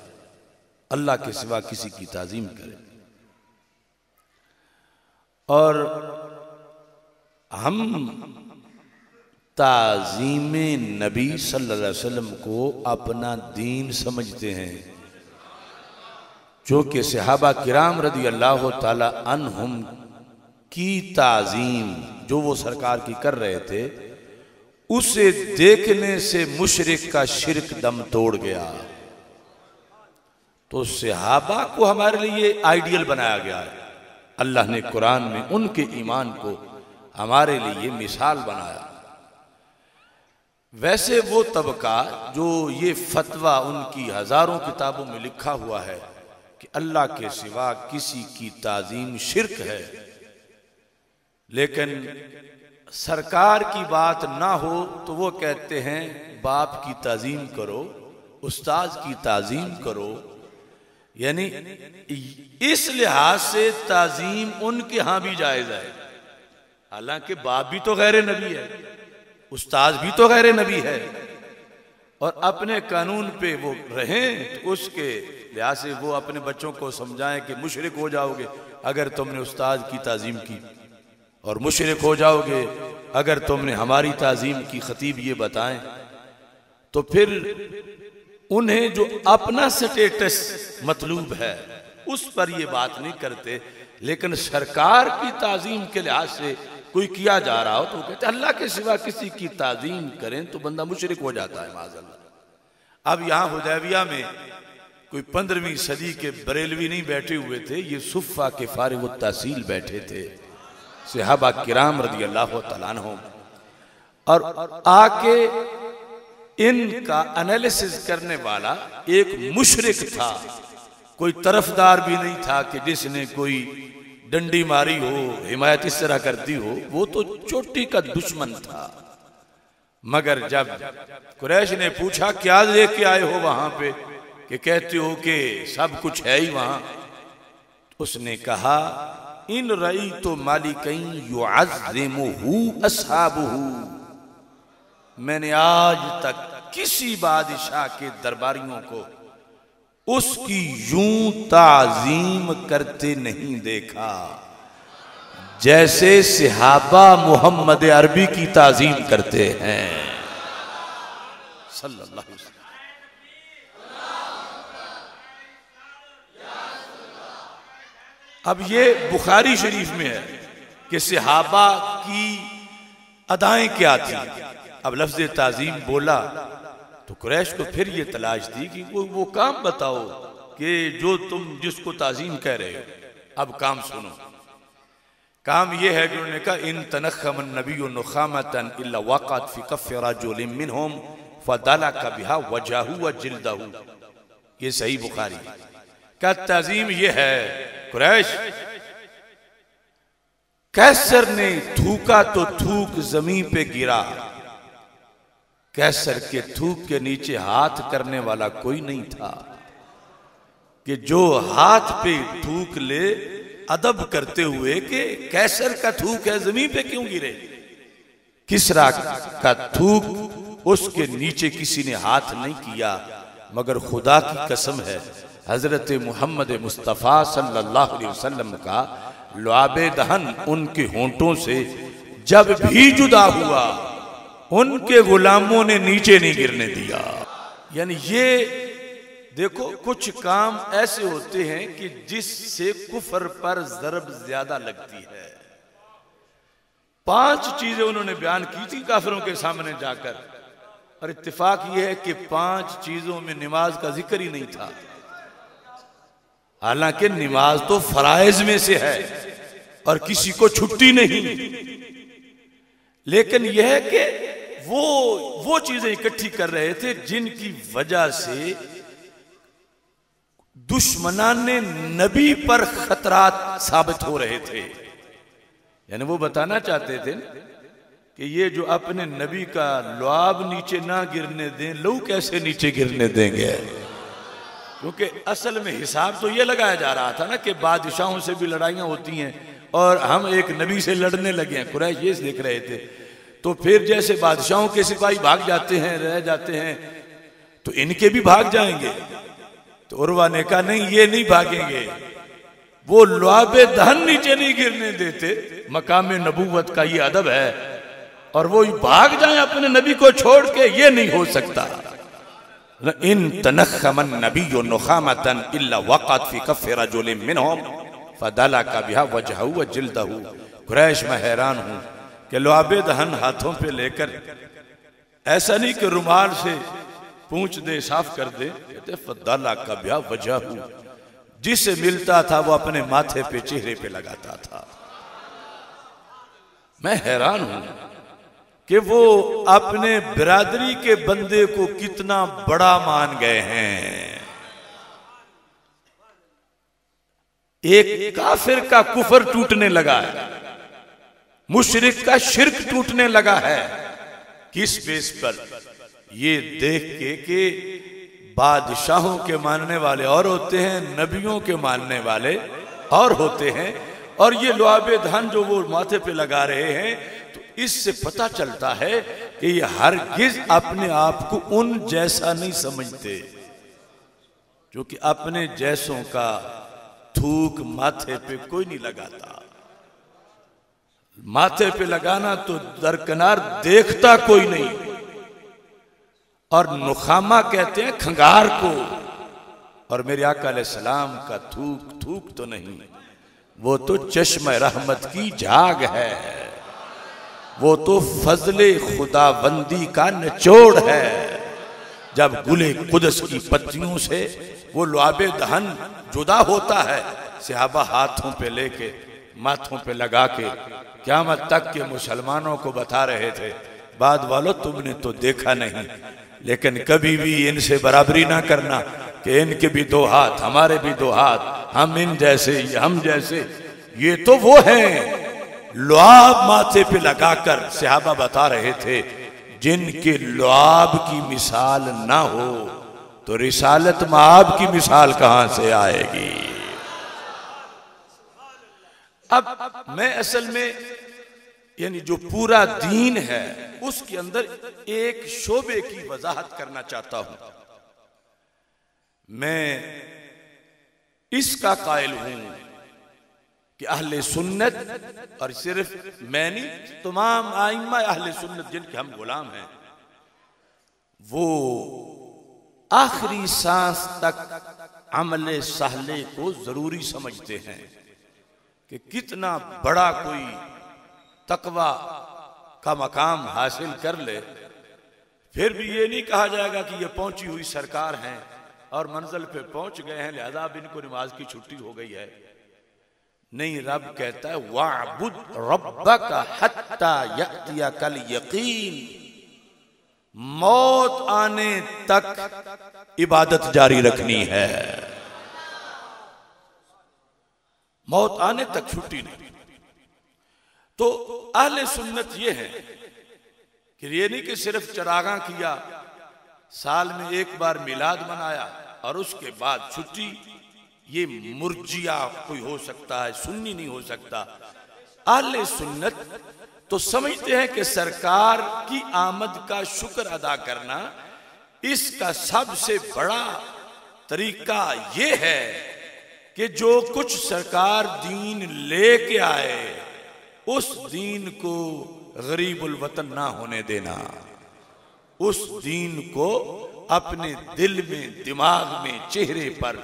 اللہ کے سوا کسی کی تعظیم کرے۔ اور ہم تعظیم نبی صلی اللہ علیہ وسلم کو اپنا دین سمجھتے ہیں۔ جو کہ صحابہ کرام رضی اللہ تعالی عنہم کی تعظیم جو وہ سرکار کی کر رہے تھے، اسے دیکھنے سے مشرق کا شرک دم توڑ گیا۔ تو صحابہ کو ہمارے لیے آئیڈیل بنایا گیا ہے۔ اللہ نے قرآن میں ان کے ایمان کو ہمارے لیے مثال بنایا۔ ویسے وہ طبقہ جو یہ فتوہ ان کی ہزاروں کتابوں میں لکھا ہوا ہے کہ اللہ کے سوا کسی کی تعظیم شرک ہے۔ لیکن سرکار کی بات نہ ہو تو وہ کہتے ہیں، باپ کی تعظیم کرو، استاذ کی تعظیم کرو۔ یعنی اس لحاظ سے تعظیم ان کے ہاں بھی جائز ہے۔ حالانکہ باپ بھی تو غیر نبی ہے، استاذ بھی تو غیر نبی ہے۔ اور اپنے قانون پہ وہ رہیں تو اس کے لحاظ سے وہ اپنے بچوں کو سمجھائیں کہ مشرق ہو جاؤ گے اگر تم نے استاد کی تعظیم کی۔ اور مشرق ہو جاؤ گے اگر تم نے ہماری تعظیم کی خطیب یہ بتائیں۔ تو پھر انہیں جو اپنا سٹیٹس مطلوب ہے، اس پر یہ بات نہیں کرتے۔ لیکن سرکار کی تعظیم کے لحاظ سے کوئی کیا جا رہا ہو تو وہ کہتے اللہ کے سوا کسی کی تعظیم کریں تو بندہ مشرق ہو جاتا ہے معاذ اللہ۔ اب یہاں حدیبیہ میں کوئی پندرہویں صدی کے بریلوی نہیں بیٹھے ہوئے تھے، یہ صفہ کے فارغ التحصیل بیٹھے تھے، صحابہ کرام رضی اللہ تعالیٰ عنہ اور آ کے ان کا انیلیسز کرنے والا ایک مشرق تھا، کوئی طرفدار بھی نہیں تھا کہ جس نے کوئی ڈنڈی ماری ہو، حمایت اس طرح کرتی ہو، وہ تو چوٹی کا دشمن تھا۔ مگر جب قریش نے پوچھا، کیا لے کے آئے ہو وہاں پہ؟ کہ کہتے ہو کہ سب کچھ ہے ہی وہاں۔ اس نے کہا، ان رئی تو مالکین یعظمہو اصحابہو۔ میں نے آج تک کسی بادشاہ کے درباریوں کو اس کی یوں تعظیم کرتے نہیں دیکھا۔ جیسے صحابہ محمد عربی کی تعظیم کرتے ہیں۔ صلی اللہ علیہ وسلم اب یہ بخاری شریف میں ہے کہ صحابہ کی ادائیں کیا تھی اب لفظ تعظیم بولا تو قریش کو پھر یہ تلاش دی کہ وہ کام بتاؤ کہ جو تم جس کو تعظیم کہہ رہے ہو، اب کام سنو۔ کام یہ ہے کہ انہوں نے کہا، ان تنخم النبی نخامتا الا وقات فی کف رجل منہم فدلک بها وجہو وجلدہو یہ صحیح بخاری۔ کہا، تعظیم یہ ہے قریش. کیسر نے تھوکا تو تھوک زمین پہ گرا. کیسر کے تھوک کے نیچے ہاتھ کرنے والا کوئی نہیں تھا. کہ جو ہاتھ پہ تھوک لے، ادب کرتے ہوئے کہ کیسر کا تھوک ہے، زمین پہ کیوں گرے؟ کسرا کا تھوک اس کے نیچے کسی نے ہاتھ نہیں کیا، مگر خدا کی قسم ہے حضرت محمد مصطفیٰ صلی اللہ علیہ وسلم کا لعاب دہن ان کے ہونٹوں سے جب بھی جدا ہوا، ان کے غلاموں نے نیچے نہیں گرنے دیا۔ یعنی یہ دیکھو، کچھ کام ایسے ہوتے ہیں کہ جس سے کفر پر ضرب زیادہ لگتی ہے۔ پانچ چیزیں انہوں نے بیان کی تھی کافروں کے سامنے جا کر۔ اور اتفاق یہ ہے کہ پانچ چیزوں میں نماز کا ذکر ہی نہیں تھا۔ حالانکہ نماز تو فرائض میں سے ہے اور کسی کو چھٹی نہیں۔ لیکن یہ ہے کہ وہ وہ چیزیں اکٹھی کر رہے تھے جن کی وجہ سے دشمنان نبی پر خطرات ثابت ہو رہے تھے۔ یعنی وہ بتانا چاہتے تھے کہ یہ جو اپنے نبی کا لعاب نیچے نہ گرنے دیں لو کیسے نیچے گرنے دیں گے؟ کیونکہ اصل میں حساب تو یہ لگایا جا رہا تھا نا کہ بادشاہوں سے بھی لڑائیاں ہوتی ہیں اور ہم ایک نبی سے لڑنے لگے ہیں۔ قریش یہ دیکھ رہے تھے۔ تو پھر جیسے بادشاہوں کے سپاہی بھاگ جاتے ہیں، رہ جاتے ہیں، تو ان کے بھی بھاگ جائیں گے۔ تو عروہ نے کہا، نہیں، یہ نہیں بھاگیں گے۔ وہ لعاب دہن نیچے نہیں گرنے دیتے۔ مقام نبوت کا یہ ادب ہے۔ اور وہ بھاگ جائیں اپنے نبی کو چھوڑ کے، یہ نہیں ہو سکتا۔ ان تنخم النبی نخامتا الا وقت فی کف رجل منہم فدالا کا بہا وجہو وجلدہو قریش میں حیران ہوں کہ لعاب دہن ہاتھوں پہ لے کر ایسا نہیں کہ رومال سے پونچھ دے صاف کر دے، کہتے فدالا کا بیا جسے ملتا تھا وہ اپنے ماتھے پہ، چہرے پہ لگاتا تھا۔ میں حیران ہوں کہ وہ اپنے برادری کے بندے کو کتنا بڑا مان گئے ہیں۔ ایک کافر کا کفر ٹوٹنے لگا ہے۔ مشرق کا شرک ٹوٹنے لگا ہے۔ کس بیس پر؟ یہ دیکھ کے کہ بادشاہوں کے ماننے والے اور ہوتے ہیں، نبیوں کے ماننے والے اور ہوتے ہیں۔ اور یہ لعاب دھن جو وہ ماتھے پہ لگا رہے ہیں اس سے پتا چلتا ہے کہ یہ ہرگز اپنے آپ کو ان جیسا نہیں سمجھتے جو کہ اپنے جیسوں کا تھوک ماتھے پہ کوئی نہیں لگاتا۔ ماتھے پہ لگانا تو درکنار دیکھتا کوئی نہیں۔ اور نخامہ کہتے ہیں کھنگار کو۔ اور میرے آقا علیہ السلام کا تھوک تھوک تو نہیں، وہ تو چشم رحمت کی جاگ ہے۔ وہ تو فضل خدا بندی کا نچوڑ ہے۔ جب گلے قدس کی پتیوں سے وہ لعاب دہن جدا ہوتا ہے، صحابہ ہاتھوں پہ لے کے، ماتھوں پہ لگا کے، قیامت تک کے مسلمانوں کو بتا رہے تھے، بعد والو تم نے تو دیکھا نہیں۔ لیکن کبھی بھی ان سے برابری نہ کرنا کہ ان کے بھی دو ہاتھ، ہمارے بھی دو ہاتھ، ہم ان جیسے ہم جیسے۔ یہ تو وہ ہیں لعاب ماتھے پہ لگا کر صحابہ بتا رہے تھے، جن کے لعاب کی مثال نہ ہو تو رسالت معاب کی مثال کہاں سے آئے گی؟ اب میں اصل میں یعنی جو پورا دین ہے، اس کے اندر ایک شعبے کی وضاحت کرنا چاہتا ہوں۔ میں اس کا قائل ہوں۔ کہ اہل سنت، اور صرف میں نہیں، تمام آئمہ اہل سنت جن کے ہم غلام ہیں، وہ آخری سانس تک عمل سہلے کو ضروری سمجھتے ہیں کہ کتنا بڑا کوئی تقوی کا مقام حاصل کر لے۔ پھر بھی یہ نہیں کہا جائے گا کہ یہ پہنچی ہوئی سرکار ہیں اور منزل پہ پہنچ گئے ہیں، لہذا اب ان کو نماز کی چھٹی ہو گئی ہے۔ نہیں رب کہتا ہے وَعْبُدْ رَبَّكَ حَتَّى يَقْتِيَكَ الْيَقِينَ. موت آنے تک عبادت جاری رکھنی ہے۔ موت آنے تک چھٹی نہیں۔ تو اہل سنت یہ ہے کہ یہ نہیں کہ صرف چراغاں کیا، سال میں ایک بار میلاد منایا اور اس کے بعد چھٹی یہ مرجیہ کوئی ہو سکتا ہے، سنی نہیں ہو سکتا۔ اہل سنت تو سمجھتے ہیں کہ سرکار کی آمد کا شکر ادا کرنا اس کا سب سے بڑا طریقہ یہ ہے کہ جو کچھ سرکار دین لے کے آئے، اس دین کو غریب الوطن نہ ہونے دینا۔ اس دین کو اپنے دل میں، دماغ میں، چہرے پر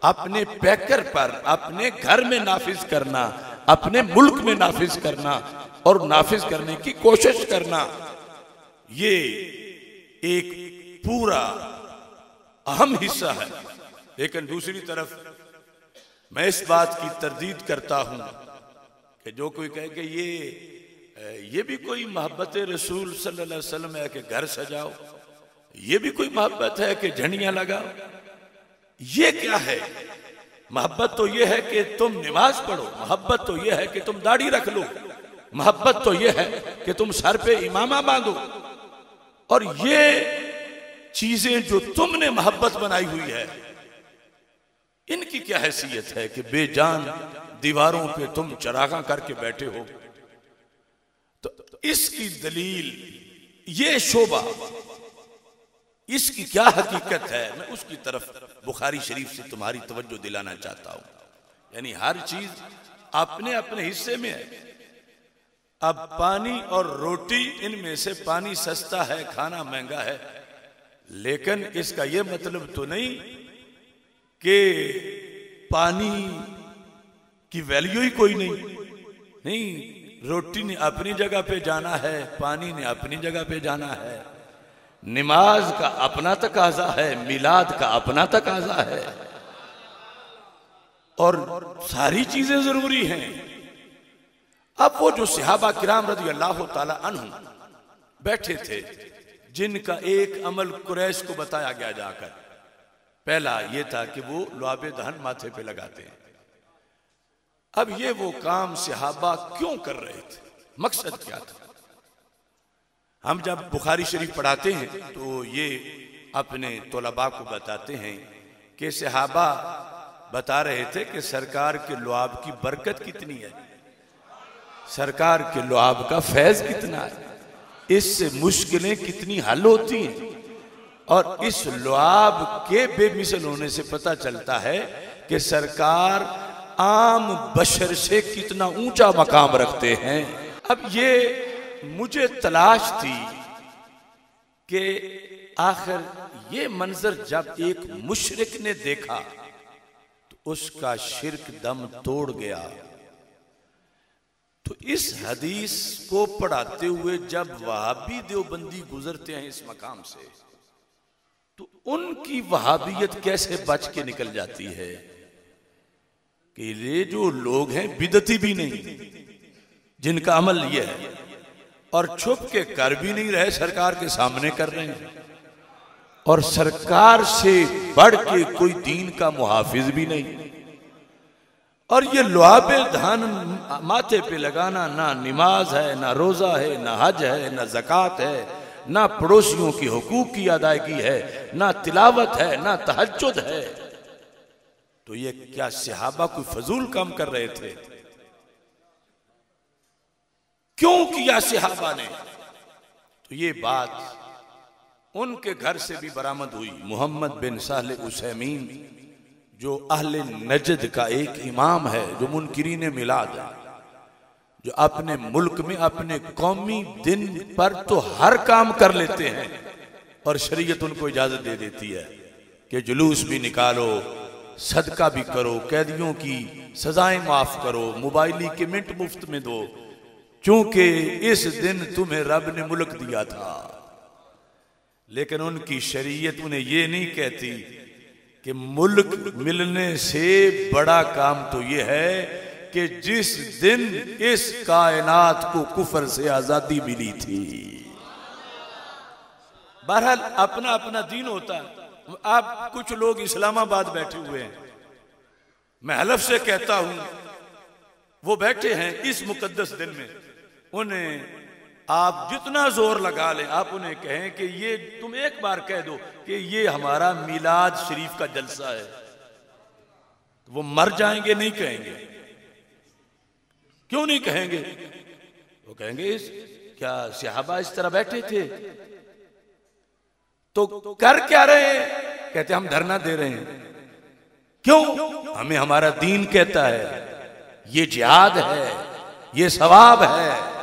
اپنے پیکر پر، اپنے گھر میں نافذ کرنا، اپنے ملک میں نافذ کرنا اور نافذ کرنے کی کوشش کرنا، یہ ایک پورا اہم حصہ ہے۔ لیکن دوسری طرف، میں اس بات کی تردید کرتا ہوں کہ جو کوئی کہے کہ یہ یہ بھی کوئی محبت رسول صلی اللہ علیہ وسلم ہے کہ گھر سجاؤ، یہ بھی کوئی محبت ہے کہ جھنڈیاں لگاؤ۔ یہ کیا ہے؟ محبت تو یہ ہے کہ تم نماز پڑھو، محبت تو یہ ہے کہ تم داڑھی رکھ لو، محبت تو یہ ہے کہ تم سر پہ امامہ باندھو۔ اور یہ چیزیں جو تم نے محبت بنائی ہوئی ہے، ان کی کیا حیثیت ہے کہ بے جان دیواروں پہ تم چراغاں کر کے بیٹھے ہو؟ تو اس کی دلیل یہ شعبہ، اس کی کیا حقیقت ہے؟ میں اس کی طرف بخاری شریف سے تمہاری توجہ دلانا چاہتا ہوں۔ یعنی ہر چیز اپنے اپنے حصے میں ہے۔ اب پانی اور روٹی ان میں سے پانی سستا ہے، کھانا مہنگا ہے۔ لیکن اس کا یہ مطلب تو نہیں کہ پانی کی ویلیو ہی کوئی نہیں۔ نہیں، روٹی نے اپنی جگہ پہ جانا ہے، پانی نے اپنی جگہ پہ جانا ہے۔ نماز کا اپنا تقاضا ہے، میلاد کا اپنا تقاضا ہے۔ اور ساری چیزیں ضروری ہیں۔ اب وہ جو صحابہ کرام رضی اللہ تعالی عنہ بیٹھے تھے، جن کا ایک عمل قریش کو بتایا گیا جا کر۔ پہلا یہ تھا کہ وہ لعاب دہن ماتھے پہ لگاتے ہیں۔ اب یہ وہ کام صحابہ کیوں کر رہے تھے؟ مقصد کیا تھا؟ ہم جب بخاری شریف پڑھاتے ہیں تو یہ اپنے طلباء کو بتاتے ہیں کہ صحابہ بتا رہے تھے کہ سرکار کے لعاب کی برکت کتنی ہے۔ سرکار کے لعاب کا فیض کتنا ہے۔ اس سے مشکلیں کتنی حل ہوتی ہیں۔ اور اس لعاب کے بے مثل ہونے سے پتا چلتا ہے کہ سرکار عام بشر سے کتنا اونچا مقام رکھتے ہیں۔ اب یہ مجھے تلاش تھی کہ آخر یہ منظر جب ایک مشرق نے دیکھا تو اس کا شرک دم توڑ گیا۔ تو اس حدیث کو پڑھاتے ہوئے جب وہابی دیوبندی گزرتے ہیں اس مقام سے، تو ان کی وہابیت کیسے بچ کے نکل جاتی ہے؟ کہ یہ جو لوگ ہیں بدتی بھی نہیں، جن کا عمل یہ ہے۔ اور چھپ کے کر بھی نہیں رہے سرکار کے سامنے کر رہے ہیں۔ اور سرکار سے بڑھ کے کوئی دین کا محافظ بھی نہیں۔ اور یہ لعاب دھان ماتھے پہ لگانا نہ نماز ہے، نہ روزہ ہے، نہ حج ہے، نہ زکوٰۃ ہے، نہ پڑوسیوں کی حقوق کی ادائیگی ہے، نہ تلاوت ہے، نہ تحجد ہے۔ تو یہ کیا صحابہ کوئی فضول کام کر رہے تھے؟ کیوں کیا صحابہ نے؟ تو یہ بات ان کے گھر سے بھی برامد ہوئی، محمد بن سہل اسیمین جو اہل نجد کا ایک امام ہے، جو منکرین ملاد ہے، جو اپنے ملک میں اپنے قومی دن پر تو ہر کام کر لیتے ہیں اور شریعت ان کو اجازت دے دیتی ہے کہ جلوس بھی نکالو، صدقہ بھی کرو، قیدیوں کی سزائیں معاف کرو، موبائلی کے منٹ مفت میں دو۔ چونکہ اس دن تمہیں رب نے ملک دیا تھا۔ لیکن ان کی شریعت انہیں یہ نہیں کہتی کہ ملک ملنے سے بڑا کام تو یہ ہے کہ جس دن اس کائنات کو کفر سے آزادی ملی تھی۔ بہرحال اپنا اپنا دین ہوتا ہے۔ آپ کچھ لوگ اسلام آباد بیٹھے ہوئے ہیں۔ میں حلف سے کہتا ہوں، وہ بیٹھے ہیں اس مقدس دن میں۔ انہیں آپ جتنا زور لگا لیں، آپ انہیں کہیں کہ یہ تم ایک بار کہہ دو کہ یہ ہمارا میلاد شریف کا جلسہ ہے۔ وہ مر جائیں گے، نہیں کہیں گے۔ کیوں نہیں کہیں گے؟ وہ کہیں گے کیا صحابہ اس طرح بیٹھے تھے؟ تو کر کیا رہے ہیں؟ کہتے ہم دھرنا دے رہے ہیں۔ کیوں؟ ہمیں ہمارا دین کہتا ہے، یہ جہاد ہے، یہ ثواب ہے۔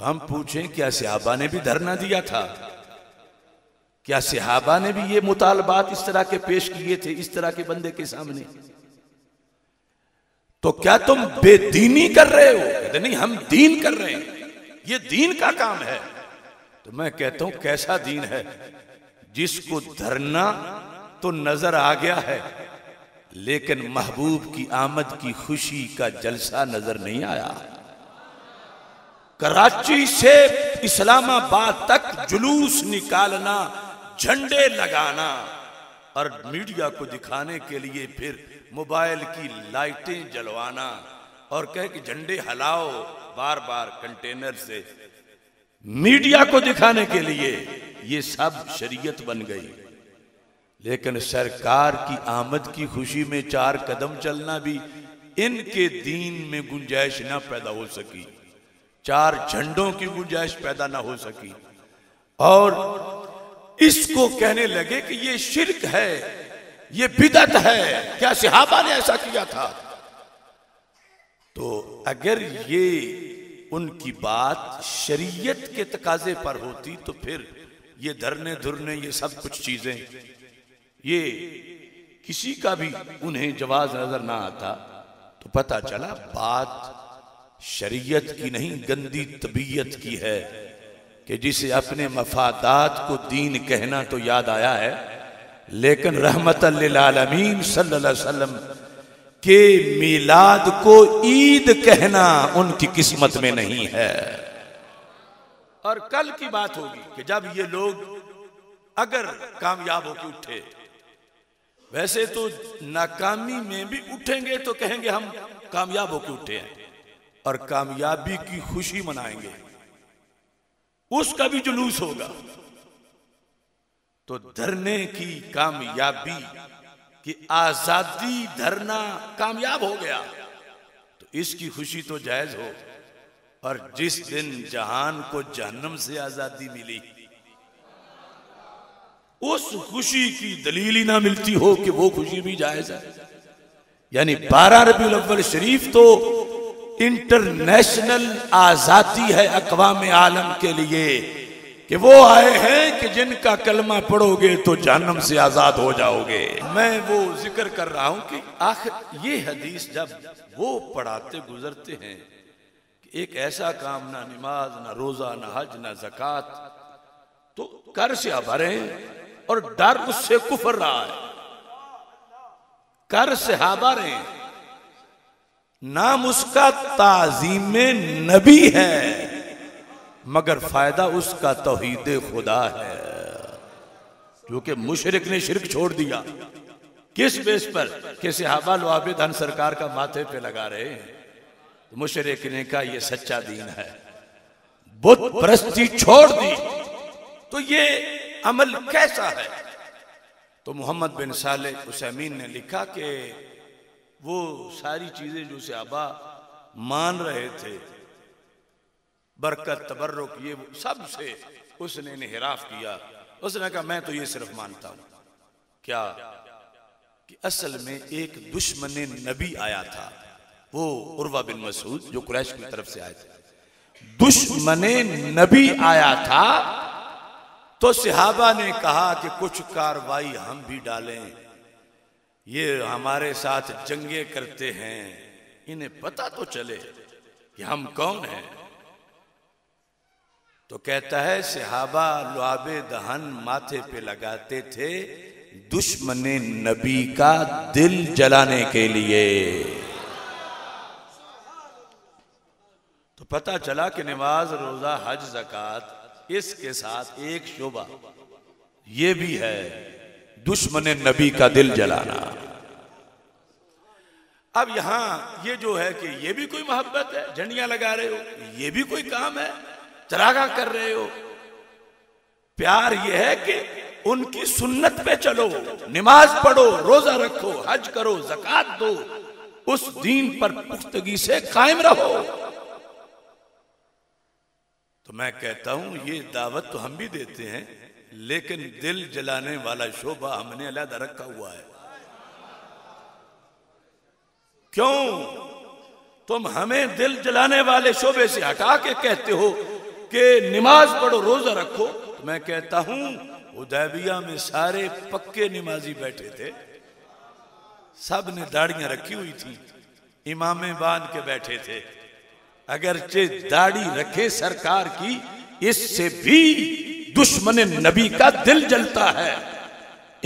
تو ہم پوچھیں کیا صحابہ نے بھی دھرنا دیا تھا؟ کیا صحابہ نے بھی یہ مطالبات اس طرح کے پیش کیے تھے اس طرح کے بندے کے سامنے؟ تو کیا تم بے دینی کر رہے ہو؟ کہتے نہیں، ہم دین کر رہے ہیں۔ یہ دین کا کام ہے۔ تو میں کہتا ہوں، کیسا دین ہے؟ جس کو دھرنا تو نظر آ گیا ہے، لیکن محبوب کی آمد کی خوشی کا جلسہ نظر نہیں آیا۔ کراچی سے اسلام آباد تک جلوس نکالنا، جھنڈے لگانا اور میڈیا کو دکھانے کے لیے پھر موبائل کی لائٹیں جلوانا اور کہے کہ جھنڈے ہلاؤ، بار بار کنٹینر سے۔ میڈیا کو دکھانے کے لیے یہ سب شریعت بن گئی۔ لیکن سرکار کی آمد کی خوشی میں چار قدم چلنا بھی ان کے دین میں گنجائش نہ پیدا ہو سکی۔ چار جھنڈوں کی گنجائش پیدا نہ ہو سکی۔ اور اس کو کہنے لگے کہ یہ شرک ہے، یہ بدت ہے۔ کیا صحابہ نے ایسا کیا تھا؟ تو اگر یہ ان کی بات شریعت کے تقاضے پر ہوتی تو پھر یہ دھرنے دھرنے، یہ سب کچھ چیزیں، یہ کسی کا بھی انہیں جواز نظر نہ آتا۔ تو پتا چلا، بات شریعت کی نہیں، گندی طبیعت کی ہے کہ جسے اپنے مفادات کو دین کہنا تو یاد آیا ہے۔ لیکن رحمت للعالمین صلی اللہ علیہ وسلم کے میلاد کو عید کہنا ان کی قسمت میں نہیں ہے۔ اور کل کی بات ہوگی کہ جب یہ لوگ اگر کامیاب ہو کے اٹھے، ویسے تو ناکامی میں بھی اٹھیں گے تو کہیں گے ہم کامیاب ہو کے اٹھے ہیں۔ اور کامیابی کی خوشی منائیں گے۔ اس کا بھی جلوس ہوگا۔ تو دھرنے کی کامیابی کی آزادی دھرنا کامیاب ہو گیا۔ تو اس کی خوشی تو جائز ہو۔ اور جس دن جہان کو جہنم سے آزادی ملی، اس خوشی کی دلیل ہی نہ ملتی ہو کہ وہ خوشی بھی جائز ہے۔ یعنی بارہ ربی الاول شریف تو انٹرنیشنل آزادی ہے اقوام عالم کے لیے، کہ وہ آئے ہیں کہ جن کا کلمہ پڑھو گے تو جہنم سے آزاد ہو جاؤ گے۔ میں وہ ذکر کر رہا ہوں کہ آخر یہ حدیث جب وہ پڑھاتے گزرتے ہیں کہ ایک ایسا کام نہ نماز، نہ روزہ، نہ حج، نہ زکوٰۃ، تو کر سے آبارے اور ڈر اس سے کفر رہا ہے۔ کر صحابہ رہے نام اس کا تعظیم نبی ہے، مگر فائدہ اس کا توحید خدا ہے۔ کیونکہ مشرق نے شرک چھوڑ دیا۔ کس بیس پر؟ کہ صحابہ لعابد ہن سرکار کا ماتھے پہ لگا رہے ہیں۔ مشرق نے کہا، یہ سچا دین ہے۔ بت پرستی چھوڑ دی۔ تو یہ عمل کیسا ہے؟ تو محمد بن صالح حسین نے لکھا کہ وہ ساری چیزیں جو صحابہ مان رہے تھے، برکت، تبرک، یہ سب سے اس نے انحراف کیا۔ اس نے کہا، میں تو یہ صرف مانتا ہوں۔ کیا؟ کہ اصل میں ایک دشمن نبی آیا تھا۔ وہ عروہ بن مسعود جو قریش کی طرف سے آئے تھے۔ دشمن نبی آیا تھا تو صحابہ نے کہا کہ کچھ کاروائی ہم بھی ڈالیں۔ یہ ہمارے ساتھ جنگیں کرتے ہیں۔ انہیں پتا تو چلے کہ ہم کون ہیں۔ تو کہتا ہے، صحابہ لعاب دہن ماتھے پہ لگاتے تھے دشمن نبی کا دل جلانے کے لیے۔ تو پتا چلا کہ نماز، روزہ، حج زکات اس کے ساتھ ایک شعبہ یہ بھی ہے۔ دشمن نبی کا دل جلانا۔ اب یہاں یہ جو ہے کہ یہ بھی کوئی محبت ہے، جھنڈیاں لگا رہے ہو، یہ بھی کوئی کام ہے چراغا کر رہے ہو۔ پیار یہ ہے کہ ان کی سنت پہ چلو، نماز پڑھو، روزہ رکھو، حج کرو زکات دو۔ اس دین پر پختگی سے قائم رہو۔ تو میں کہتا ہوں، یہ دعوت تو ہم بھی دیتے ہیں۔ لیکن دل جلانے والا شعبہ ہم نے علیحدہ رکھا ہوا ہے۔ کیوں؟ تم ہمیں دل جلانے والے شعبے سے ہٹا کے کہتے ہو کہ نماز پڑھو، روزہ رکھو۔ میں کہتا ہوں ادیبیہ میں سارے پکے نمازی بیٹھے تھے۔ سب نے داڑیاں رکھی ہوئی تھی امامیں باندھ کے بیٹھے تھے۔ اگرچہ داڑھی رکھے سرکار کی، اس سے بھی دشمن نبی کا دل جلتا ہے۔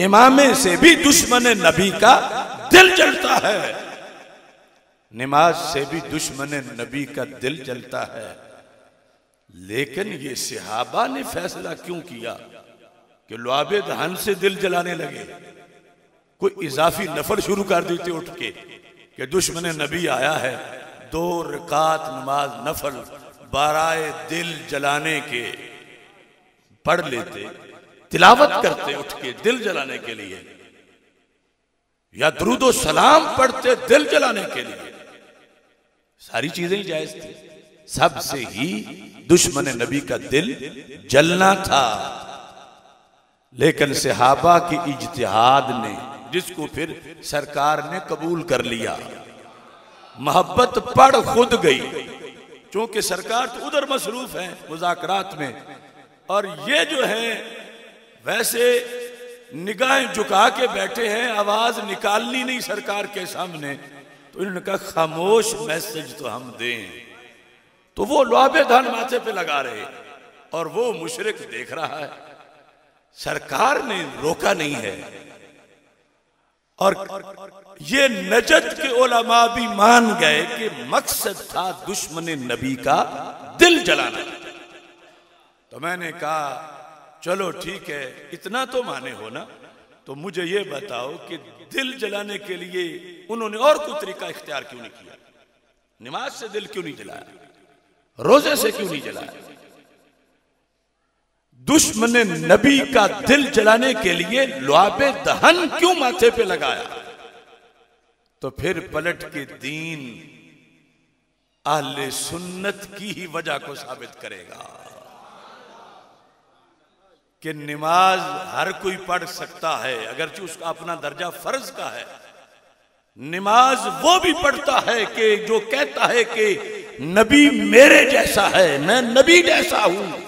امام سے بھی دشمن نبی کا دل جلتا ہے۔ نماز سے بھی دشمن نبی کا دل جلتا ہے۔ لیکن یہ صحابہ نے فیصلہ کیوں کیا کہ لعاب دہن سے دل جلانے لگے؟ کوئی اضافی نفر شروع کر دیتے اٹھ کے کہ دشمن نبی آیا ہے۔ دو رکات نماز نفل، بارائے دل جلانے کے۔ پڑھ لیتے، تلاوت کرتے اٹھ کے دل جلانے کے لیے، یا درود و سلام پڑھتے دل جلانے کے لیے۔ ساری چیزیں ہی جائز تھی سب سے ہی دشمن نبی کا دل جلنا تھا۔ لیکن صحابہ کی اجتہاد نے، جس کو پھر سرکار نے قبول کر لیا، محبت پڑ خود گئی۔ چونکہ سرکار تو ادھر مصروف ہے مذاکرات میں اور یہ جو ہے ویسے نگاہیں جھکا کے بیٹھے ہیں، آواز نکالنی نہیں سرکار کے سامنے، تو انہوں نے کہا، خاموش میسج تو ہم دیں۔ تو وہ لعاب دھان ماتھے پہ لگا رہے، اور وہ مشرق دیکھ رہا ہے۔ سرکار نے روکا نہیں ہے۔ اور یہ نجد کے علماء بھی مان گئے کہ مقصد تھا دشمن نبی کا دل جلانا۔ تو میں نے کہا، چلو ٹھیک ہے، اتنا تو مانے ہو نا۔ تو مجھے یہ بتاؤ کہ دل جلانے کے لیے انہوں نے اور کوئی طریقہ اختیار کیوں نہیں کیا؟ نماز سے دل کیوں نہیں جلایا؟ روزے سے کیوں نہیں جلایا؟ دشمن نبی کا دل جلانے کے لیے لعاب دہن کیوں ماتھے پہ لگایا؟ تو پھر پلٹ کے دین اہل سنت کی ہی وجہ کو ثابت کرے گا۔ کہ نماز ہر کوئی پڑھ سکتا ہے، اگرچہ اس کا اپنا درجہ فرض کا ہے۔ نماز وہ بھی پڑھتا ہے کہ جو کہتا ہے کہ نبی میرے جیسا ہے، میں نبی جیسا ہوں۔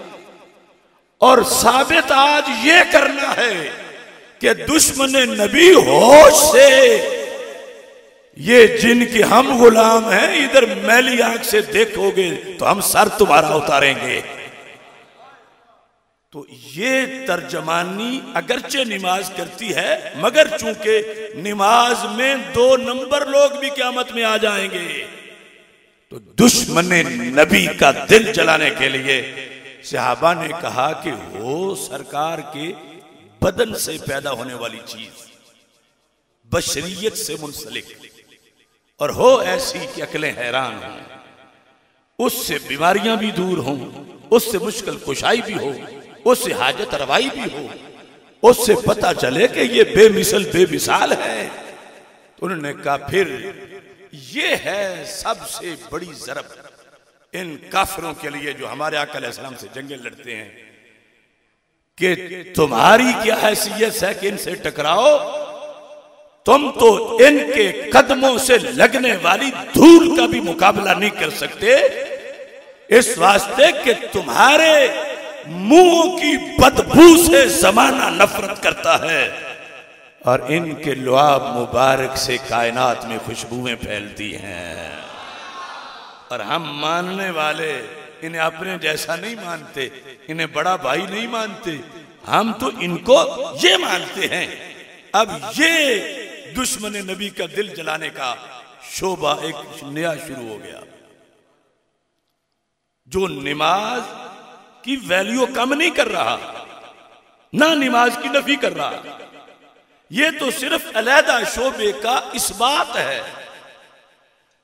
اور ثابت آج یہ کرنا ہے کہ دشمن نبی ہوش سے، یہ جن کے ہم غلام ہیں، ادھر میلی آنکھ سے دیکھو گے تو ہم سر تمہارا اتاریں گے۔ تو یہ ترجمانی اگرچہ نماز کرتی ہے، مگر چونکہ نماز میں دو نمبر لوگ بھی قیامت میں آ جائیں گے۔ تو دشمن نبی کا دل جلانے کے لیے صحابہ نے کہا کہ وہ سرکار کے بدن سے پیدا ہونے والی چیز، بشریت سے منسلک۔ اور ہو ایسی کہ عقلیں حیران ہوں۔ اس سے بیماریاں بھی دور ہوں، اس سے مشکل کشائی بھی ہو۔ اس سے حاجت روائی بھی ہو۔ اس سے پتا چلے کہ یہ بے مثل، بے مثال ہے۔ انہوں نے کہا، پھر یہ ہے سب سے بڑی ضرب۔ ان کافروں کے لیے جو ہمارے آقا علیہ السلام سے جنگیں لڑتے ہیں، کہ تمہاری کیا حیثیت ہے کہ ان سے ٹکراؤ؟ تم تو ان کے قدموں سے لگنے والی دھول کا بھی مقابلہ نہیں کر سکتے۔ اس واسطے کہ تمہارے منہ کی بدبو سے زمانہ نفرت کرتا ہے اور ان کے لعاب مبارک سے کائنات میں خوشبویں پھیلتی ہیں۔ اور ہم ماننے والے انہیں اپنے جیسا نہیں مانتے، انہیں بڑا بھائی نہیں مانتے۔ ہم تو ان کو یہ مانتے ہیں۔ اب یہ دشمن نبی کا دل جلانے کا شعبہ ایک نیا شروع ہو گیا۔ جو نماز کی ویلیو کم نہیں کر رہا، نہ نماز کی نفی کر رہا۔ یہ تو صرف علیحدہ شعبے کا اس بات ہے۔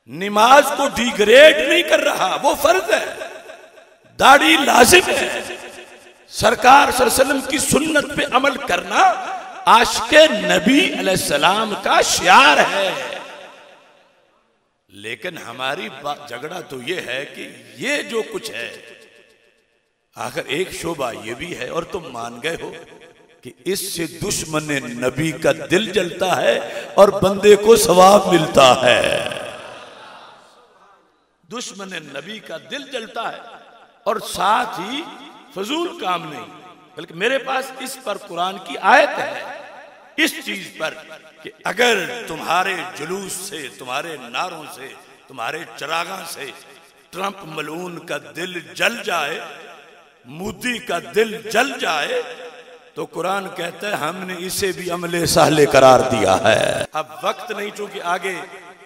نماز کو ڈیگریڈ نہیں کر رہا، وہ فرض ہے۔ داڑھی لازم ہے۔ سرکار صلی اللہ علیہ وسلم کی سنت پہ عمل کرنا عاشق نبی علیہ السلام کا شعار ہے۔ لیکن ہماری جھگڑا تو یہ ہے کہ یہ جو کچھ ہے آخر ایک شعبہ یہ بھی ہے اور تم مان گئے ہو کہ اس سے دشمن نبی کا دل جلتا ہے اور بندے کو ثواب ملتا ہے۔ دشمن نبی کا دل جلتا ہے اور ساتھ ہی فضول کام نہیں، بلکہ میرے پاس اس پر قرآن کی آیت ہے۔ اس چیز پر کہ اگر تمہارے جلوس سے، تمہارے ناروں سے، تمہارے چراغاں سے ٹرمپ ملون کا دل جل جائے مودی کا دل جل جائے تو قرآن کہتا ہے ہم نے اسے بھی عمل سہلے قرار دیا ہے۔ اب وقت نہیں چونکہ آگے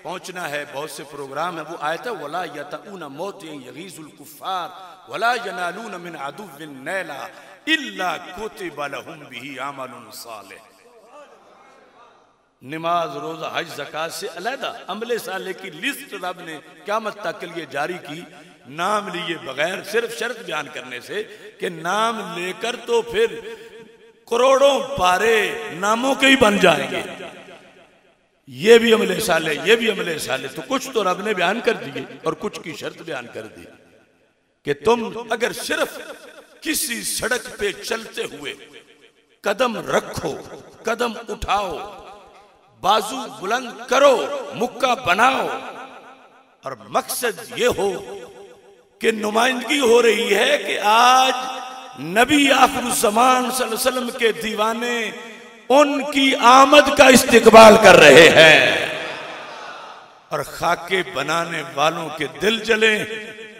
پہنچنا ہے، بہت سے پروگرام ہے وہ آیت ہے، وَلَا يَتَعُونَ مَوْتِينَ يَغِيزُ الْكُفَّارِ وَلَا يَنَالُونَ مِنْ عَدُوٍ نَيْلَا إِلَّا كُتِبَ لَهُمْ بِهِ عَمَلٌ صَالِحٌ۔ نماز، روزہ، حج، زکاة سے علیحدہ عمل صالح کی لسٹ رب نے قیامت تک کے لیے جاری کی۔ نام لیے بغیر صرف شرط بیان کرنے سے کہ نام لے کر تو پھر کروڑوں پارے ناموں کے ہی بن جائیں گے۔ یہ بھی عمل صالح یہ بھی عمل صالح تو کچھ تو رب نے بیان کر دیے اور کچھ کی شرط بیان کر دی کہ تم اگر صرف کسی سڑک پہ چلتے ہوئے قدم رکھو، قدم اٹھاؤ، بازو بلند کرو، مکہ بناؤ، اور مقصد یہ ہو کہ نمائندگی ہو رہی ہے کہ آج نبی آخر الزمان صلی اللہ علیہ وسلم کے دیوانے ان کی آمد کا استقبال کر رہے ہیں۔ اور خاکے بنانے والوں کے دل جلیں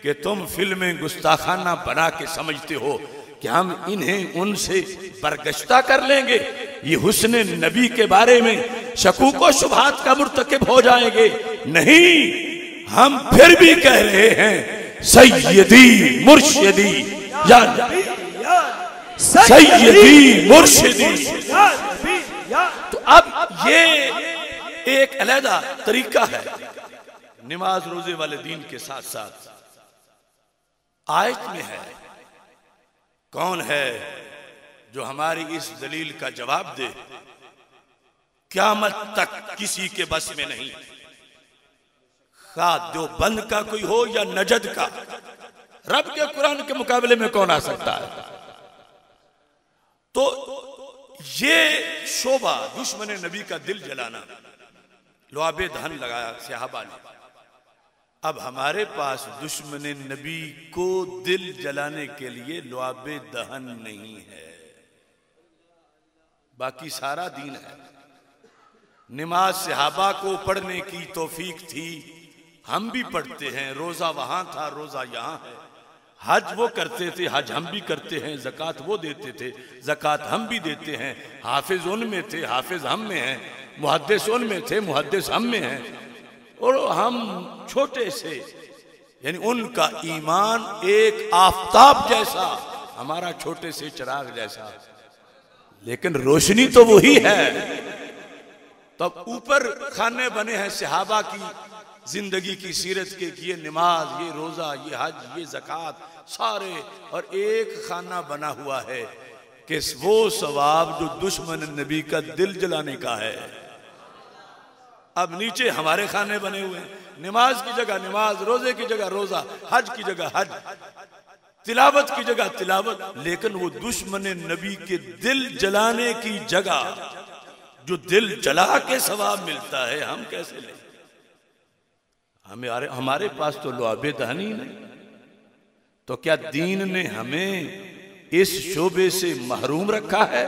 کہ تم فلمیں گستاخانہ بنا کے سمجھتے ہو کہ ہم انہیں ان سے برگشتہ کر لیں گے۔ یہ حسن نبی کے بارے میں شکوک و شبہات کا مرتکب ہو جائیں گے۔ نہیں، ہم پھر بھی کہہ رہے ہیں سیدی مرشدی، یا سیدی مرشدی۔ تو اب یہ ایک علیحدہ طریقہ ہے نماز روزے والے دین کے ساتھ ساتھ۔ آیت میں ہے، کون ہے جو ہماری اس دلیل کا جواب دے؟ قیامت تک کسی کے بس میں نہیں۔ خواہ دو بند کا کوئی ہو یا نجد کا، رب کے قرآن کے مقابلے میں کون آ سکتا ہے؟ تو یہ شعبہ دشمن نبی کا دل جلانا لواب دہن لگایا صحابہ نے۔ اب ہمارے پاس دشمن نبی کو دل جلانے کے لیے لواب دہن نہیں ہے۔ باقی سارا دین ہے۔ نماز صحابہ کو پڑھنے کی توفیق تھی۔ ہم بھی پڑھتے ہیں، روزہ وہاں تھا، روزہ یہاں ہے۔ حج وہ کرتے تھے، حج ہم بھی کرتے ہیں، زکوٰۃ وہ دیتے تھے۔ زکوٰۃ ہم بھی دیتے ہیں۔ حافظ ان میں تھے، حافظ ہم میں ہیں۔ محدث ان میں تھے، محدث ہم میں ہیں۔ اور ہم چھوٹے سے یعنی ان کا ایمان ایک آفتاب جیسا، ہمارا چھوٹے سے چراغ جیسا۔ لیکن روشنی تو وہی ہے۔ تب اوپر خانے بنے ہیں صحابہ کی۔ زندگی کی سیرت کے یہ نماز، یہ روزہ، یہ حج، یہ زکوٰۃ سارے اور ایک خانہ بنا ہوا ہے کہ وہ ثواب جو دشمن نبی کا دل جلانے کا ہے۔ اب نیچے ہمارے خانے بنے ہوئے ہیں۔ نماز کی جگہ نماز، روزے کی جگہ روزہ، حج کی جگہ حج۔ تلاوت کی جگہ تلاوت، لیکن وہ دشمن نبی کے دل جلانے کی جگہ جو دل جلا کے ثواب ملتا ہے، ہم کیسے لیں؟ ہمیں ہمارے پاس تو لعاب دہنی نہیں تو کیا دین نے ہمیں اس شعبے سے محروم رکھا ہے؟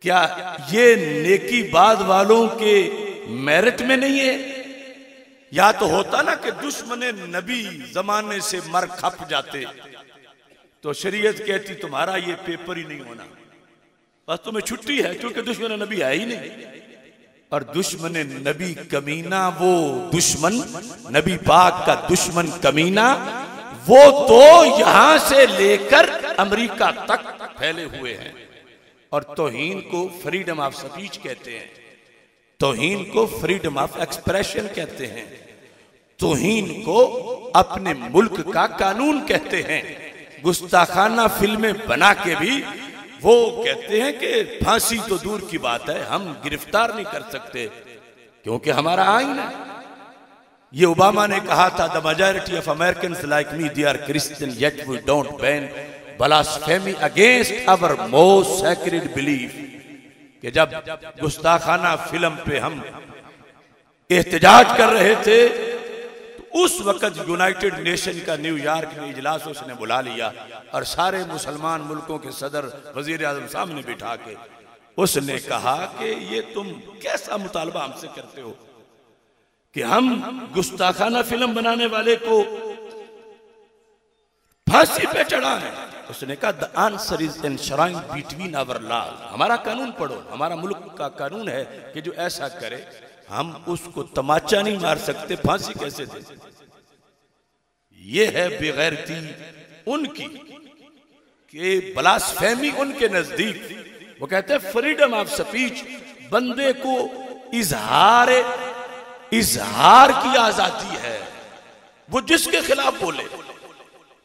کیا یہ نیکی بعد والوں کے میرٹ میں نہیں ہے؟ یا تو ہوتا نا کہ دشمن نبی زمانے سے مر کھپ جاتے۔ تو شریعت کہتی تمہارا یہ پیپر ہی نہیں ہونا۔ بس تمہیں چھٹی ہے، کیونکہ دشمن نبی ہے ہی نہیں۔ اور دشمن نبی کمینہ، وہ دشمن نبی پاک کا دشمن کمینہ، وہ تو یہاں سے لے کر امریکہ تک پھیلے ہوئے ہیں۔ اور توہین کو فریڈم آف سپیچ کہتے ہیں۔ توہین کو فریڈم آف ایکسپریشن کہتے ہیں۔ توہین کو اپنے ملک کا قانون کہتے ہیں۔ گستاخانہ فلمیں بنا کے بھی وہ کہتے ہیں کہ پھانسی تو دور کی بات ہے، ہم گرفتار نہیں کر سکتے، کیونکہ ہمارا آئین ہے۔ یہ اوباما نے کہا تھا، the majority of Americans like me they are Christian yet we don't ban blasphemy against our most sacred belief. کہ جب گستاخانہ فلم پہ ہم احتجاج کر رہے تھے اس وقت یونائٹڈ نیشن کا نیو یارک میں اجلاس اس نے بلا لیا اور سارے مسلمان ملکوں کے صدر وزیر اعظم سامنے بٹھا کے اس نے کہا کہ یہ تم کیسا مطالبہ ہم سے کرتے ہو کہ ہم گستاخانہ فلم بنانے والے کو پھانسی پہ چڑھا ہے اس نے کہا، the answer is enshrined between our laws. ہمارا قانون پڑھو، ہمارا ملک کا قانون ہے کہ جو ایسا کرے۔ ہم اس کو تماچا نہیں مار سکتے، پھانسی کیسے دے یہ ہے بغیرتی ان کی کہ بلاس فہمی ان کے نزدیک۔ وہ کہتے ہیں فریڈم آف سپیچ بندے کو اظہار اظہار کی آزادی ہے۔ وہ جس کے خلاف بولے،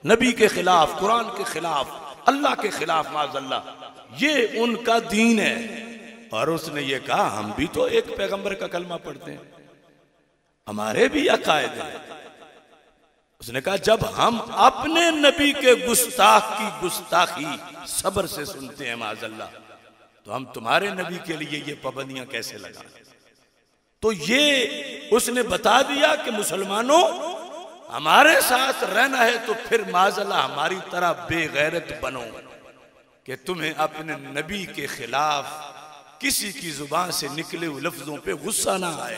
نبی کے خلاف، قرآن کے خلاف، اللہ کے خلاف معذ اللہ، یہ ان کا دین ہے۔ اور اس نے یہ کہا، ہم بھی تو ایک پیغمبر کا کلمہ پڑھتے ہیں۔ ہمارے بھی عقائد ہیں۔ اس نے کہا، جب ہم اپنے نبی کے گستاخ کی گستاخی صبر سے سنتے ہیں معاذ اللہ تو ہم تمہارے نبی کے لیے یہ پابندیاں کیسے لگا؟ تو یہ اس نے بتا دیا کہ مسلمانوں، ہمارے ساتھ رہنا ہے تو پھر معاذ اللہ ہماری طرح بے غیرت بنو کہ تمہیں اپنے نبی کے خلاف کسی کی زبان سے نکلے ہوئے لفظوں پہ غصہ نہ آئے۔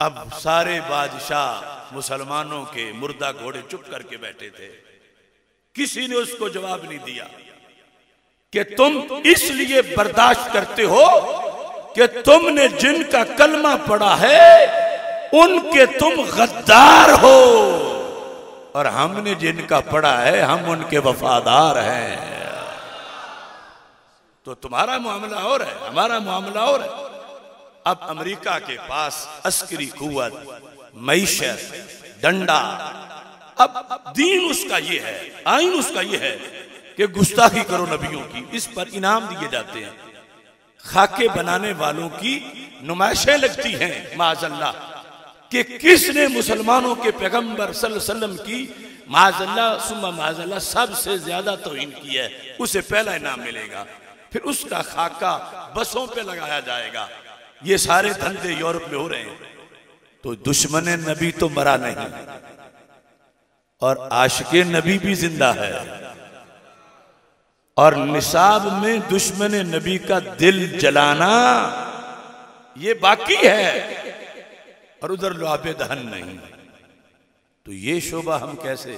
اب سارے بادشاہ مسلمانوں کے مردہ گھوڑے چپ کر کے بیٹھے تھے۔ کسی نے اس کو جواب نہیں دیا کہ تم اس لیے برداشت کرتے ہو کہ تم نے جن کا کلمہ پڑا ہے، ان کے تم غدار ہو۔ اور ہم نے جن کا پڑا ہے، ہم ان کے وفادار ہیں۔ تو تمہارا معاملہ اور ہے، ہمارا معاملہ اور ہے۔ اب امریکہ کے پاس عسکری قوت، معیشت، ڈنڈا۔ اب دین اس کا یہ ہے، آئین اس کا یہ ہے کہ گستاخی کرو نبیوں کی، اس پر انعام دیے جاتے ہیں۔ خاکے بنانے والوں کی نمائشیں لگتی ہیں معاذ اللہ کہ کس نے مسلمانوں کے پیغمبر صلی اللہ علیہ وسلم کی معاذ اللہ سمہ معاذ اللہ سب سے زیادہ توہین کی ہے، اسے پہلا انعام ملے گا۔ پھر اس کا خاکہ بسوں پہ لگایا جائے گا۔ یہ سارے دھندے یورپ میں ہو رہے ہیں۔ تو دشمن نبی تو مرا نہیں۔ اور عاشق نبی بھی زندہ ہے۔ اور نصاب میں دشمن نبی کا دل جلانا یہ باقی ہے۔ اور ادھر لعاب دہن نہیں۔ تو یہ شعبہ ہم کیسے؟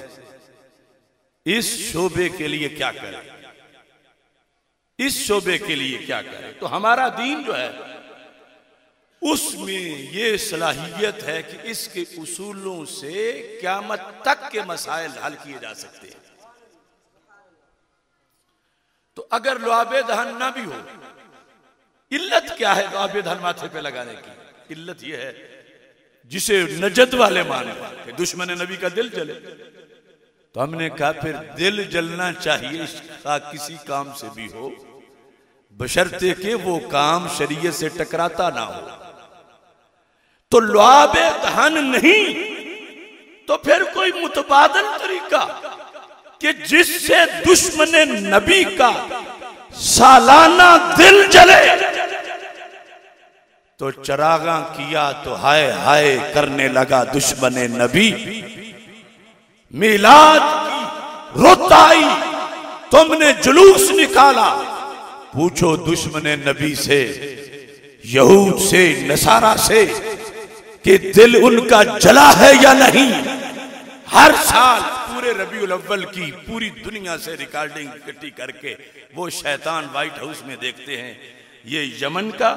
اس شعبے کے لیے کیا کریں؟ اس شعبے کے لیے کیا کریں؟ تو ہمارا دین جو ہے، اس میں یہ صلاحیت ہے کہ اس کے اصولوں سے قیامت تک کے مسائل حل کیے جا سکتے ہیں۔ تو اگر لعاب دہن نہ بھی ہو، علت کیا ہے لعاب دہن ماتھے پہ لگانے کی؟ علت یہ ہے، جسے نجد والے مانے، کہ دشمن نبی کا دل جلے۔ تو ہم نے کہا پھر دل جلنا چاہیے کسی کام سے بھی ہو۔ بشرتے کہ وہ کام شریعت سے ٹکراتا نہ ہو۔ تو لعاب دہن نہیں، تو پھر کوئی متبادل طریقہ کہ جس سے دشمن نبی کا سالانہ دل جلے۔ تو چراغاں کیا تو ہائے ہائے کرنے لگا دشمن نبی۔ میلاد کی رتائی تم نے جلوس نکالا۔ پوچھو دشمن نبی سے، یہود سے، نصارہ سے کہ دل ان کا جلا ہے یا نہیں۔ ہر سال پورے ربیع الاول کی پوری دنیا سے ریکارڈنگ کٹی کر کے وہ شیطان وائٹ ہاؤس میں دیکھتے ہیں۔ یہ یمن کا،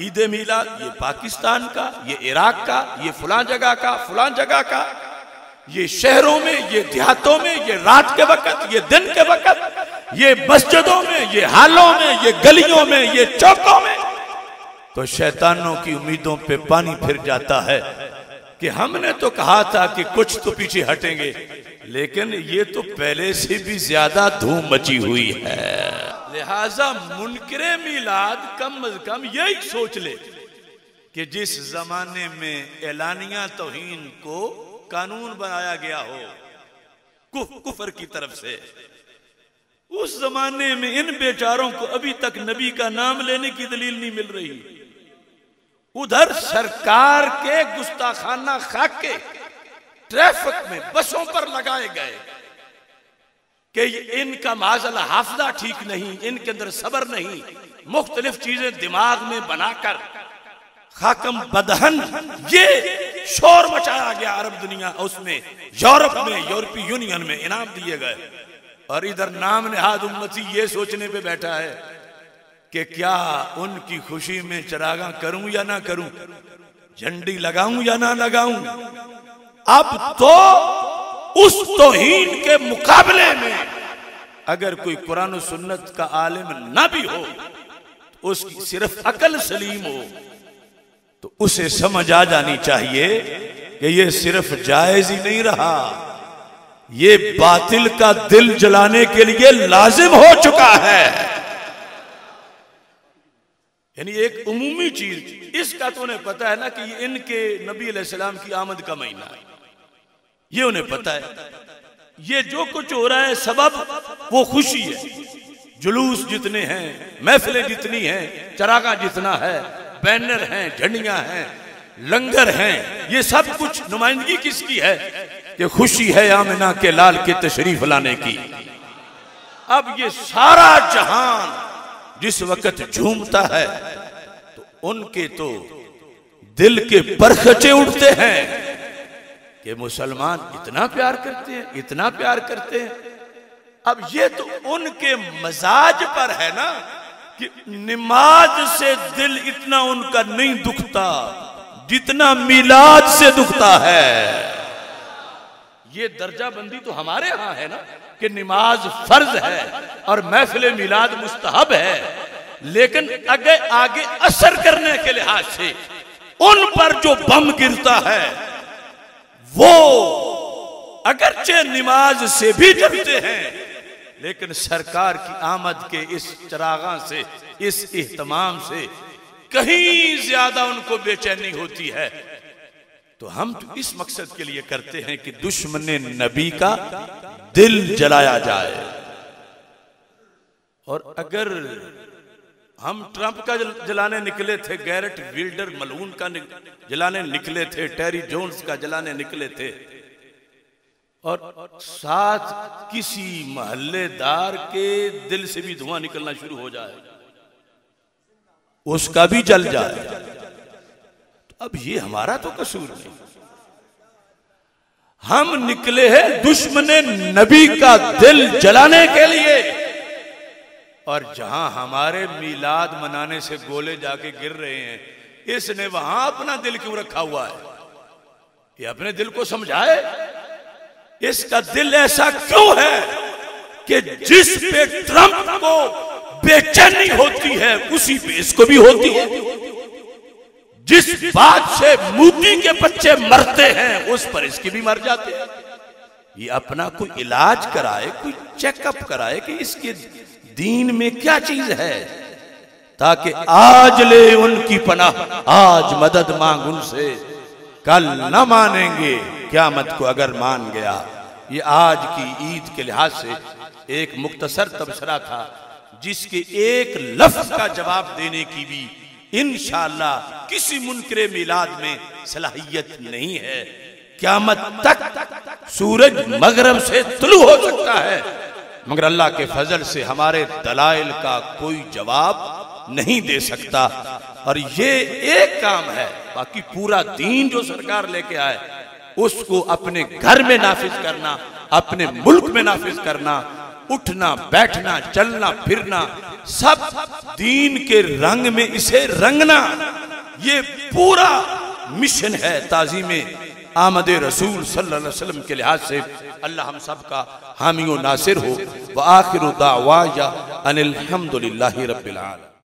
عید میلاد، یہ پاکستان کا، یہ عراق کا، یہ فلاں جگہ کا، فلاں جگہ کا۔ یہ شہروں میں، یہ دیہاتوں میں، یہ رات کے وقت، یہ دن کے وقت، یہ مسجدوں میں، یہ حالوں میں، یہ گلیوں میں، یہ چوکوں میں تو شیطانوں کی امیدوں پہ پانی پھر جاتا ہے کہ ہم نے تو کہا تھا کہ کچھ تو پیچھے ہٹیں گے، لیکن یہ تو پہلے سے بھی زیادہ دھوم مچی ہوئی ہے۔ لہذا منکر میلاد کم از کم یہی سوچ لے کہ جس زمانے میں اعلانیہ توہین کو قانون بنایا گیا ہو کفر کی طرف سے۔ اس زمانے میں ان بیچاروں کو ابھی تک نبی کا نام لینے کی دلیل نہیں مل رہی۔ ادھر سرکار کے گستاخانہ خاکے ٹریفک میں بسوں پر لگائے گئے کہ ان کا معذلہ حافظہ ٹھیک نہیں، ان کے اندر صبر نہیں، مختلف چیزیں دماغ میں بنا کر خاکم بدہن، یہ شور مچایا گیا عرب دنیا، اس میں، یورپ میں، یورپی یونین میں، انعام دیے گئے۔ اور ادھر نام نہاد امتی یہ سوچنے پہ بیٹھا ہے کہ کیا ان کی خوشی میں چراغاں کروں یا نہ کروں؟ جھنڈی لگاؤں یا نہ لگاؤں؟ اب تو اس توہین کے مقابلے میں اگر کوئی قرآن و سنت کا عالم نہ بھی ہو اس کی صرف عقل سلیم ہو۔ تو اسے سمجھ آ جانی چاہیے کہ یہ صرف جائز ہی نہیں رہا، یہ باطل کا دل جلانے کے لیے لازم ہو چکا ہے۔ یعنی ایک عمومی چیز، اس کا تو انہیں پتا ہے نا کہ یہ ان کے نبی علیہ السلام کی آمد کا مہینہ۔ ہے یہ انہیں پتا ہے۔ یہ جو کچھ ہو رہا ہے سبب، وہ خوشی ہے۔ جلوس جتنے ہیں، محفلیں جتنی ہیں چراغا جتنا ہے بینر ہیں، جھنڈیاں ہیں، لنگر ہیں، یہ سب کچھ نمائندگی کس کی ہے کہ خوشی ہے آمنہ کے لال کے تشریف لانے کی؟ اب یہ سارا جہان جس وقت جھومتا ہے تو ان کے تو دل کے پرخچے اٹھتے ہیں کہ مسلمان اتنا پیار کرتے ہیں، اتنا پیار کرتے ہیں۔ اب یہ تو ان کے مزاج پر ہے نا؟ کہ نماز سے دل اتنا ان کا نہیں دکھتا جتنا میلاد سے دکھتا ہے۔ یہ درجہ بندی تو ہمارے ہاں ہے نا کہ نماز فرض ہے اور محفل میلاد مستحب ہے۔ لیکن اگر آگے اثر کرنے کے لحاظ سے ان پر جو بم گرتا ہے، وہ اگرچہ نماز سے بھی جلتے ہیں لیکن سرکار کی آمد کے اس چراغاں سے، اس اہتمام سے کہیں زیادہ ان کو بے چینی ہوتی ہے۔ تو ہم تو اس مقصد کے لیے کرتے ہیں کہ دشمن نبی کا دل جلایا جائے۔ اور اگر ہم ٹرمپ کا جلانے نکلے تھے، گیرٹ ویلڈر ملون کا جلانے نکلے تھے، ٹیری جونز کا جلانے نکلے تھے اور ساتھ کسی محلے دار کے دل سے بھی دھواں نکلنا شروع ہو جائے۔ اس کا بھی جل جائے۔ اب یہ ہمارا تو قصور نہیں۔ ہم نکلے ہیں دشمن نبی کا دل جلانے کے لیے۔ اور جہاں ہمارے میلاد منانے سے گولے جا کے گر رہے ہیں، اس نے وہاں اپنا دل کیوں رکھا ہوا ہے؟ یہ اپنے دل کو سمجھائے؟ اس کا دل ایسا کیوں ہے کہ جس پہ ٹرمپ کو بے چینی ہوتی ہے، اسی پہ اس کو بھی ہوتی ہے۔ جس بات سے موتی کے بچے مرتے ہیں، اس پر اس کی بھی مر جاتے ہیں۔ یہ اپنا کوئی علاج کرائے، کوئی چیک اپ کرائے کہ اس کے دین میں کیا چیز ہے، تاکہ آج لے ان کی پناہ، آج مدد مانگ ان سے۔ کل نہ مانیں گے۔ قیامت کو اگر مان گیا۔ یہ آج کی عید کے لحاظ سے ایک مختصر تبصرہ تھا، جس کے ایک لفظ کا جواب دینے کی بھی انشاءاللہ کسی منکر میلاد میں صلاحیت نہیں ہے۔ قیامت تک سورج مغرب سے طلوع ہو سکتا ہے۔ مگر اللہ کے فضل سے ہمارے دلائل کا کوئی جواب نہیں دے سکتا۔ اور یہ ایک کام ہے، باقی پورا دین جو سرکار لے کے آئے اس کو اپنے گھر میں نافذ کرنا، اپنے ملک میں نافذ کرنا، اٹھنا، بیٹھنا، چلنا، پھرنا، سب دین کے رنگ میں اسے رنگنا، یہ پورا مشن ہے تعظیم آمد رسول صلی اللہ علیہ وسلم کے لحاظ سے۔ اللہ ہم سب کا حامی و ناصر ہو۔ وآخر دعوایا ان الحمدللہ رب العالم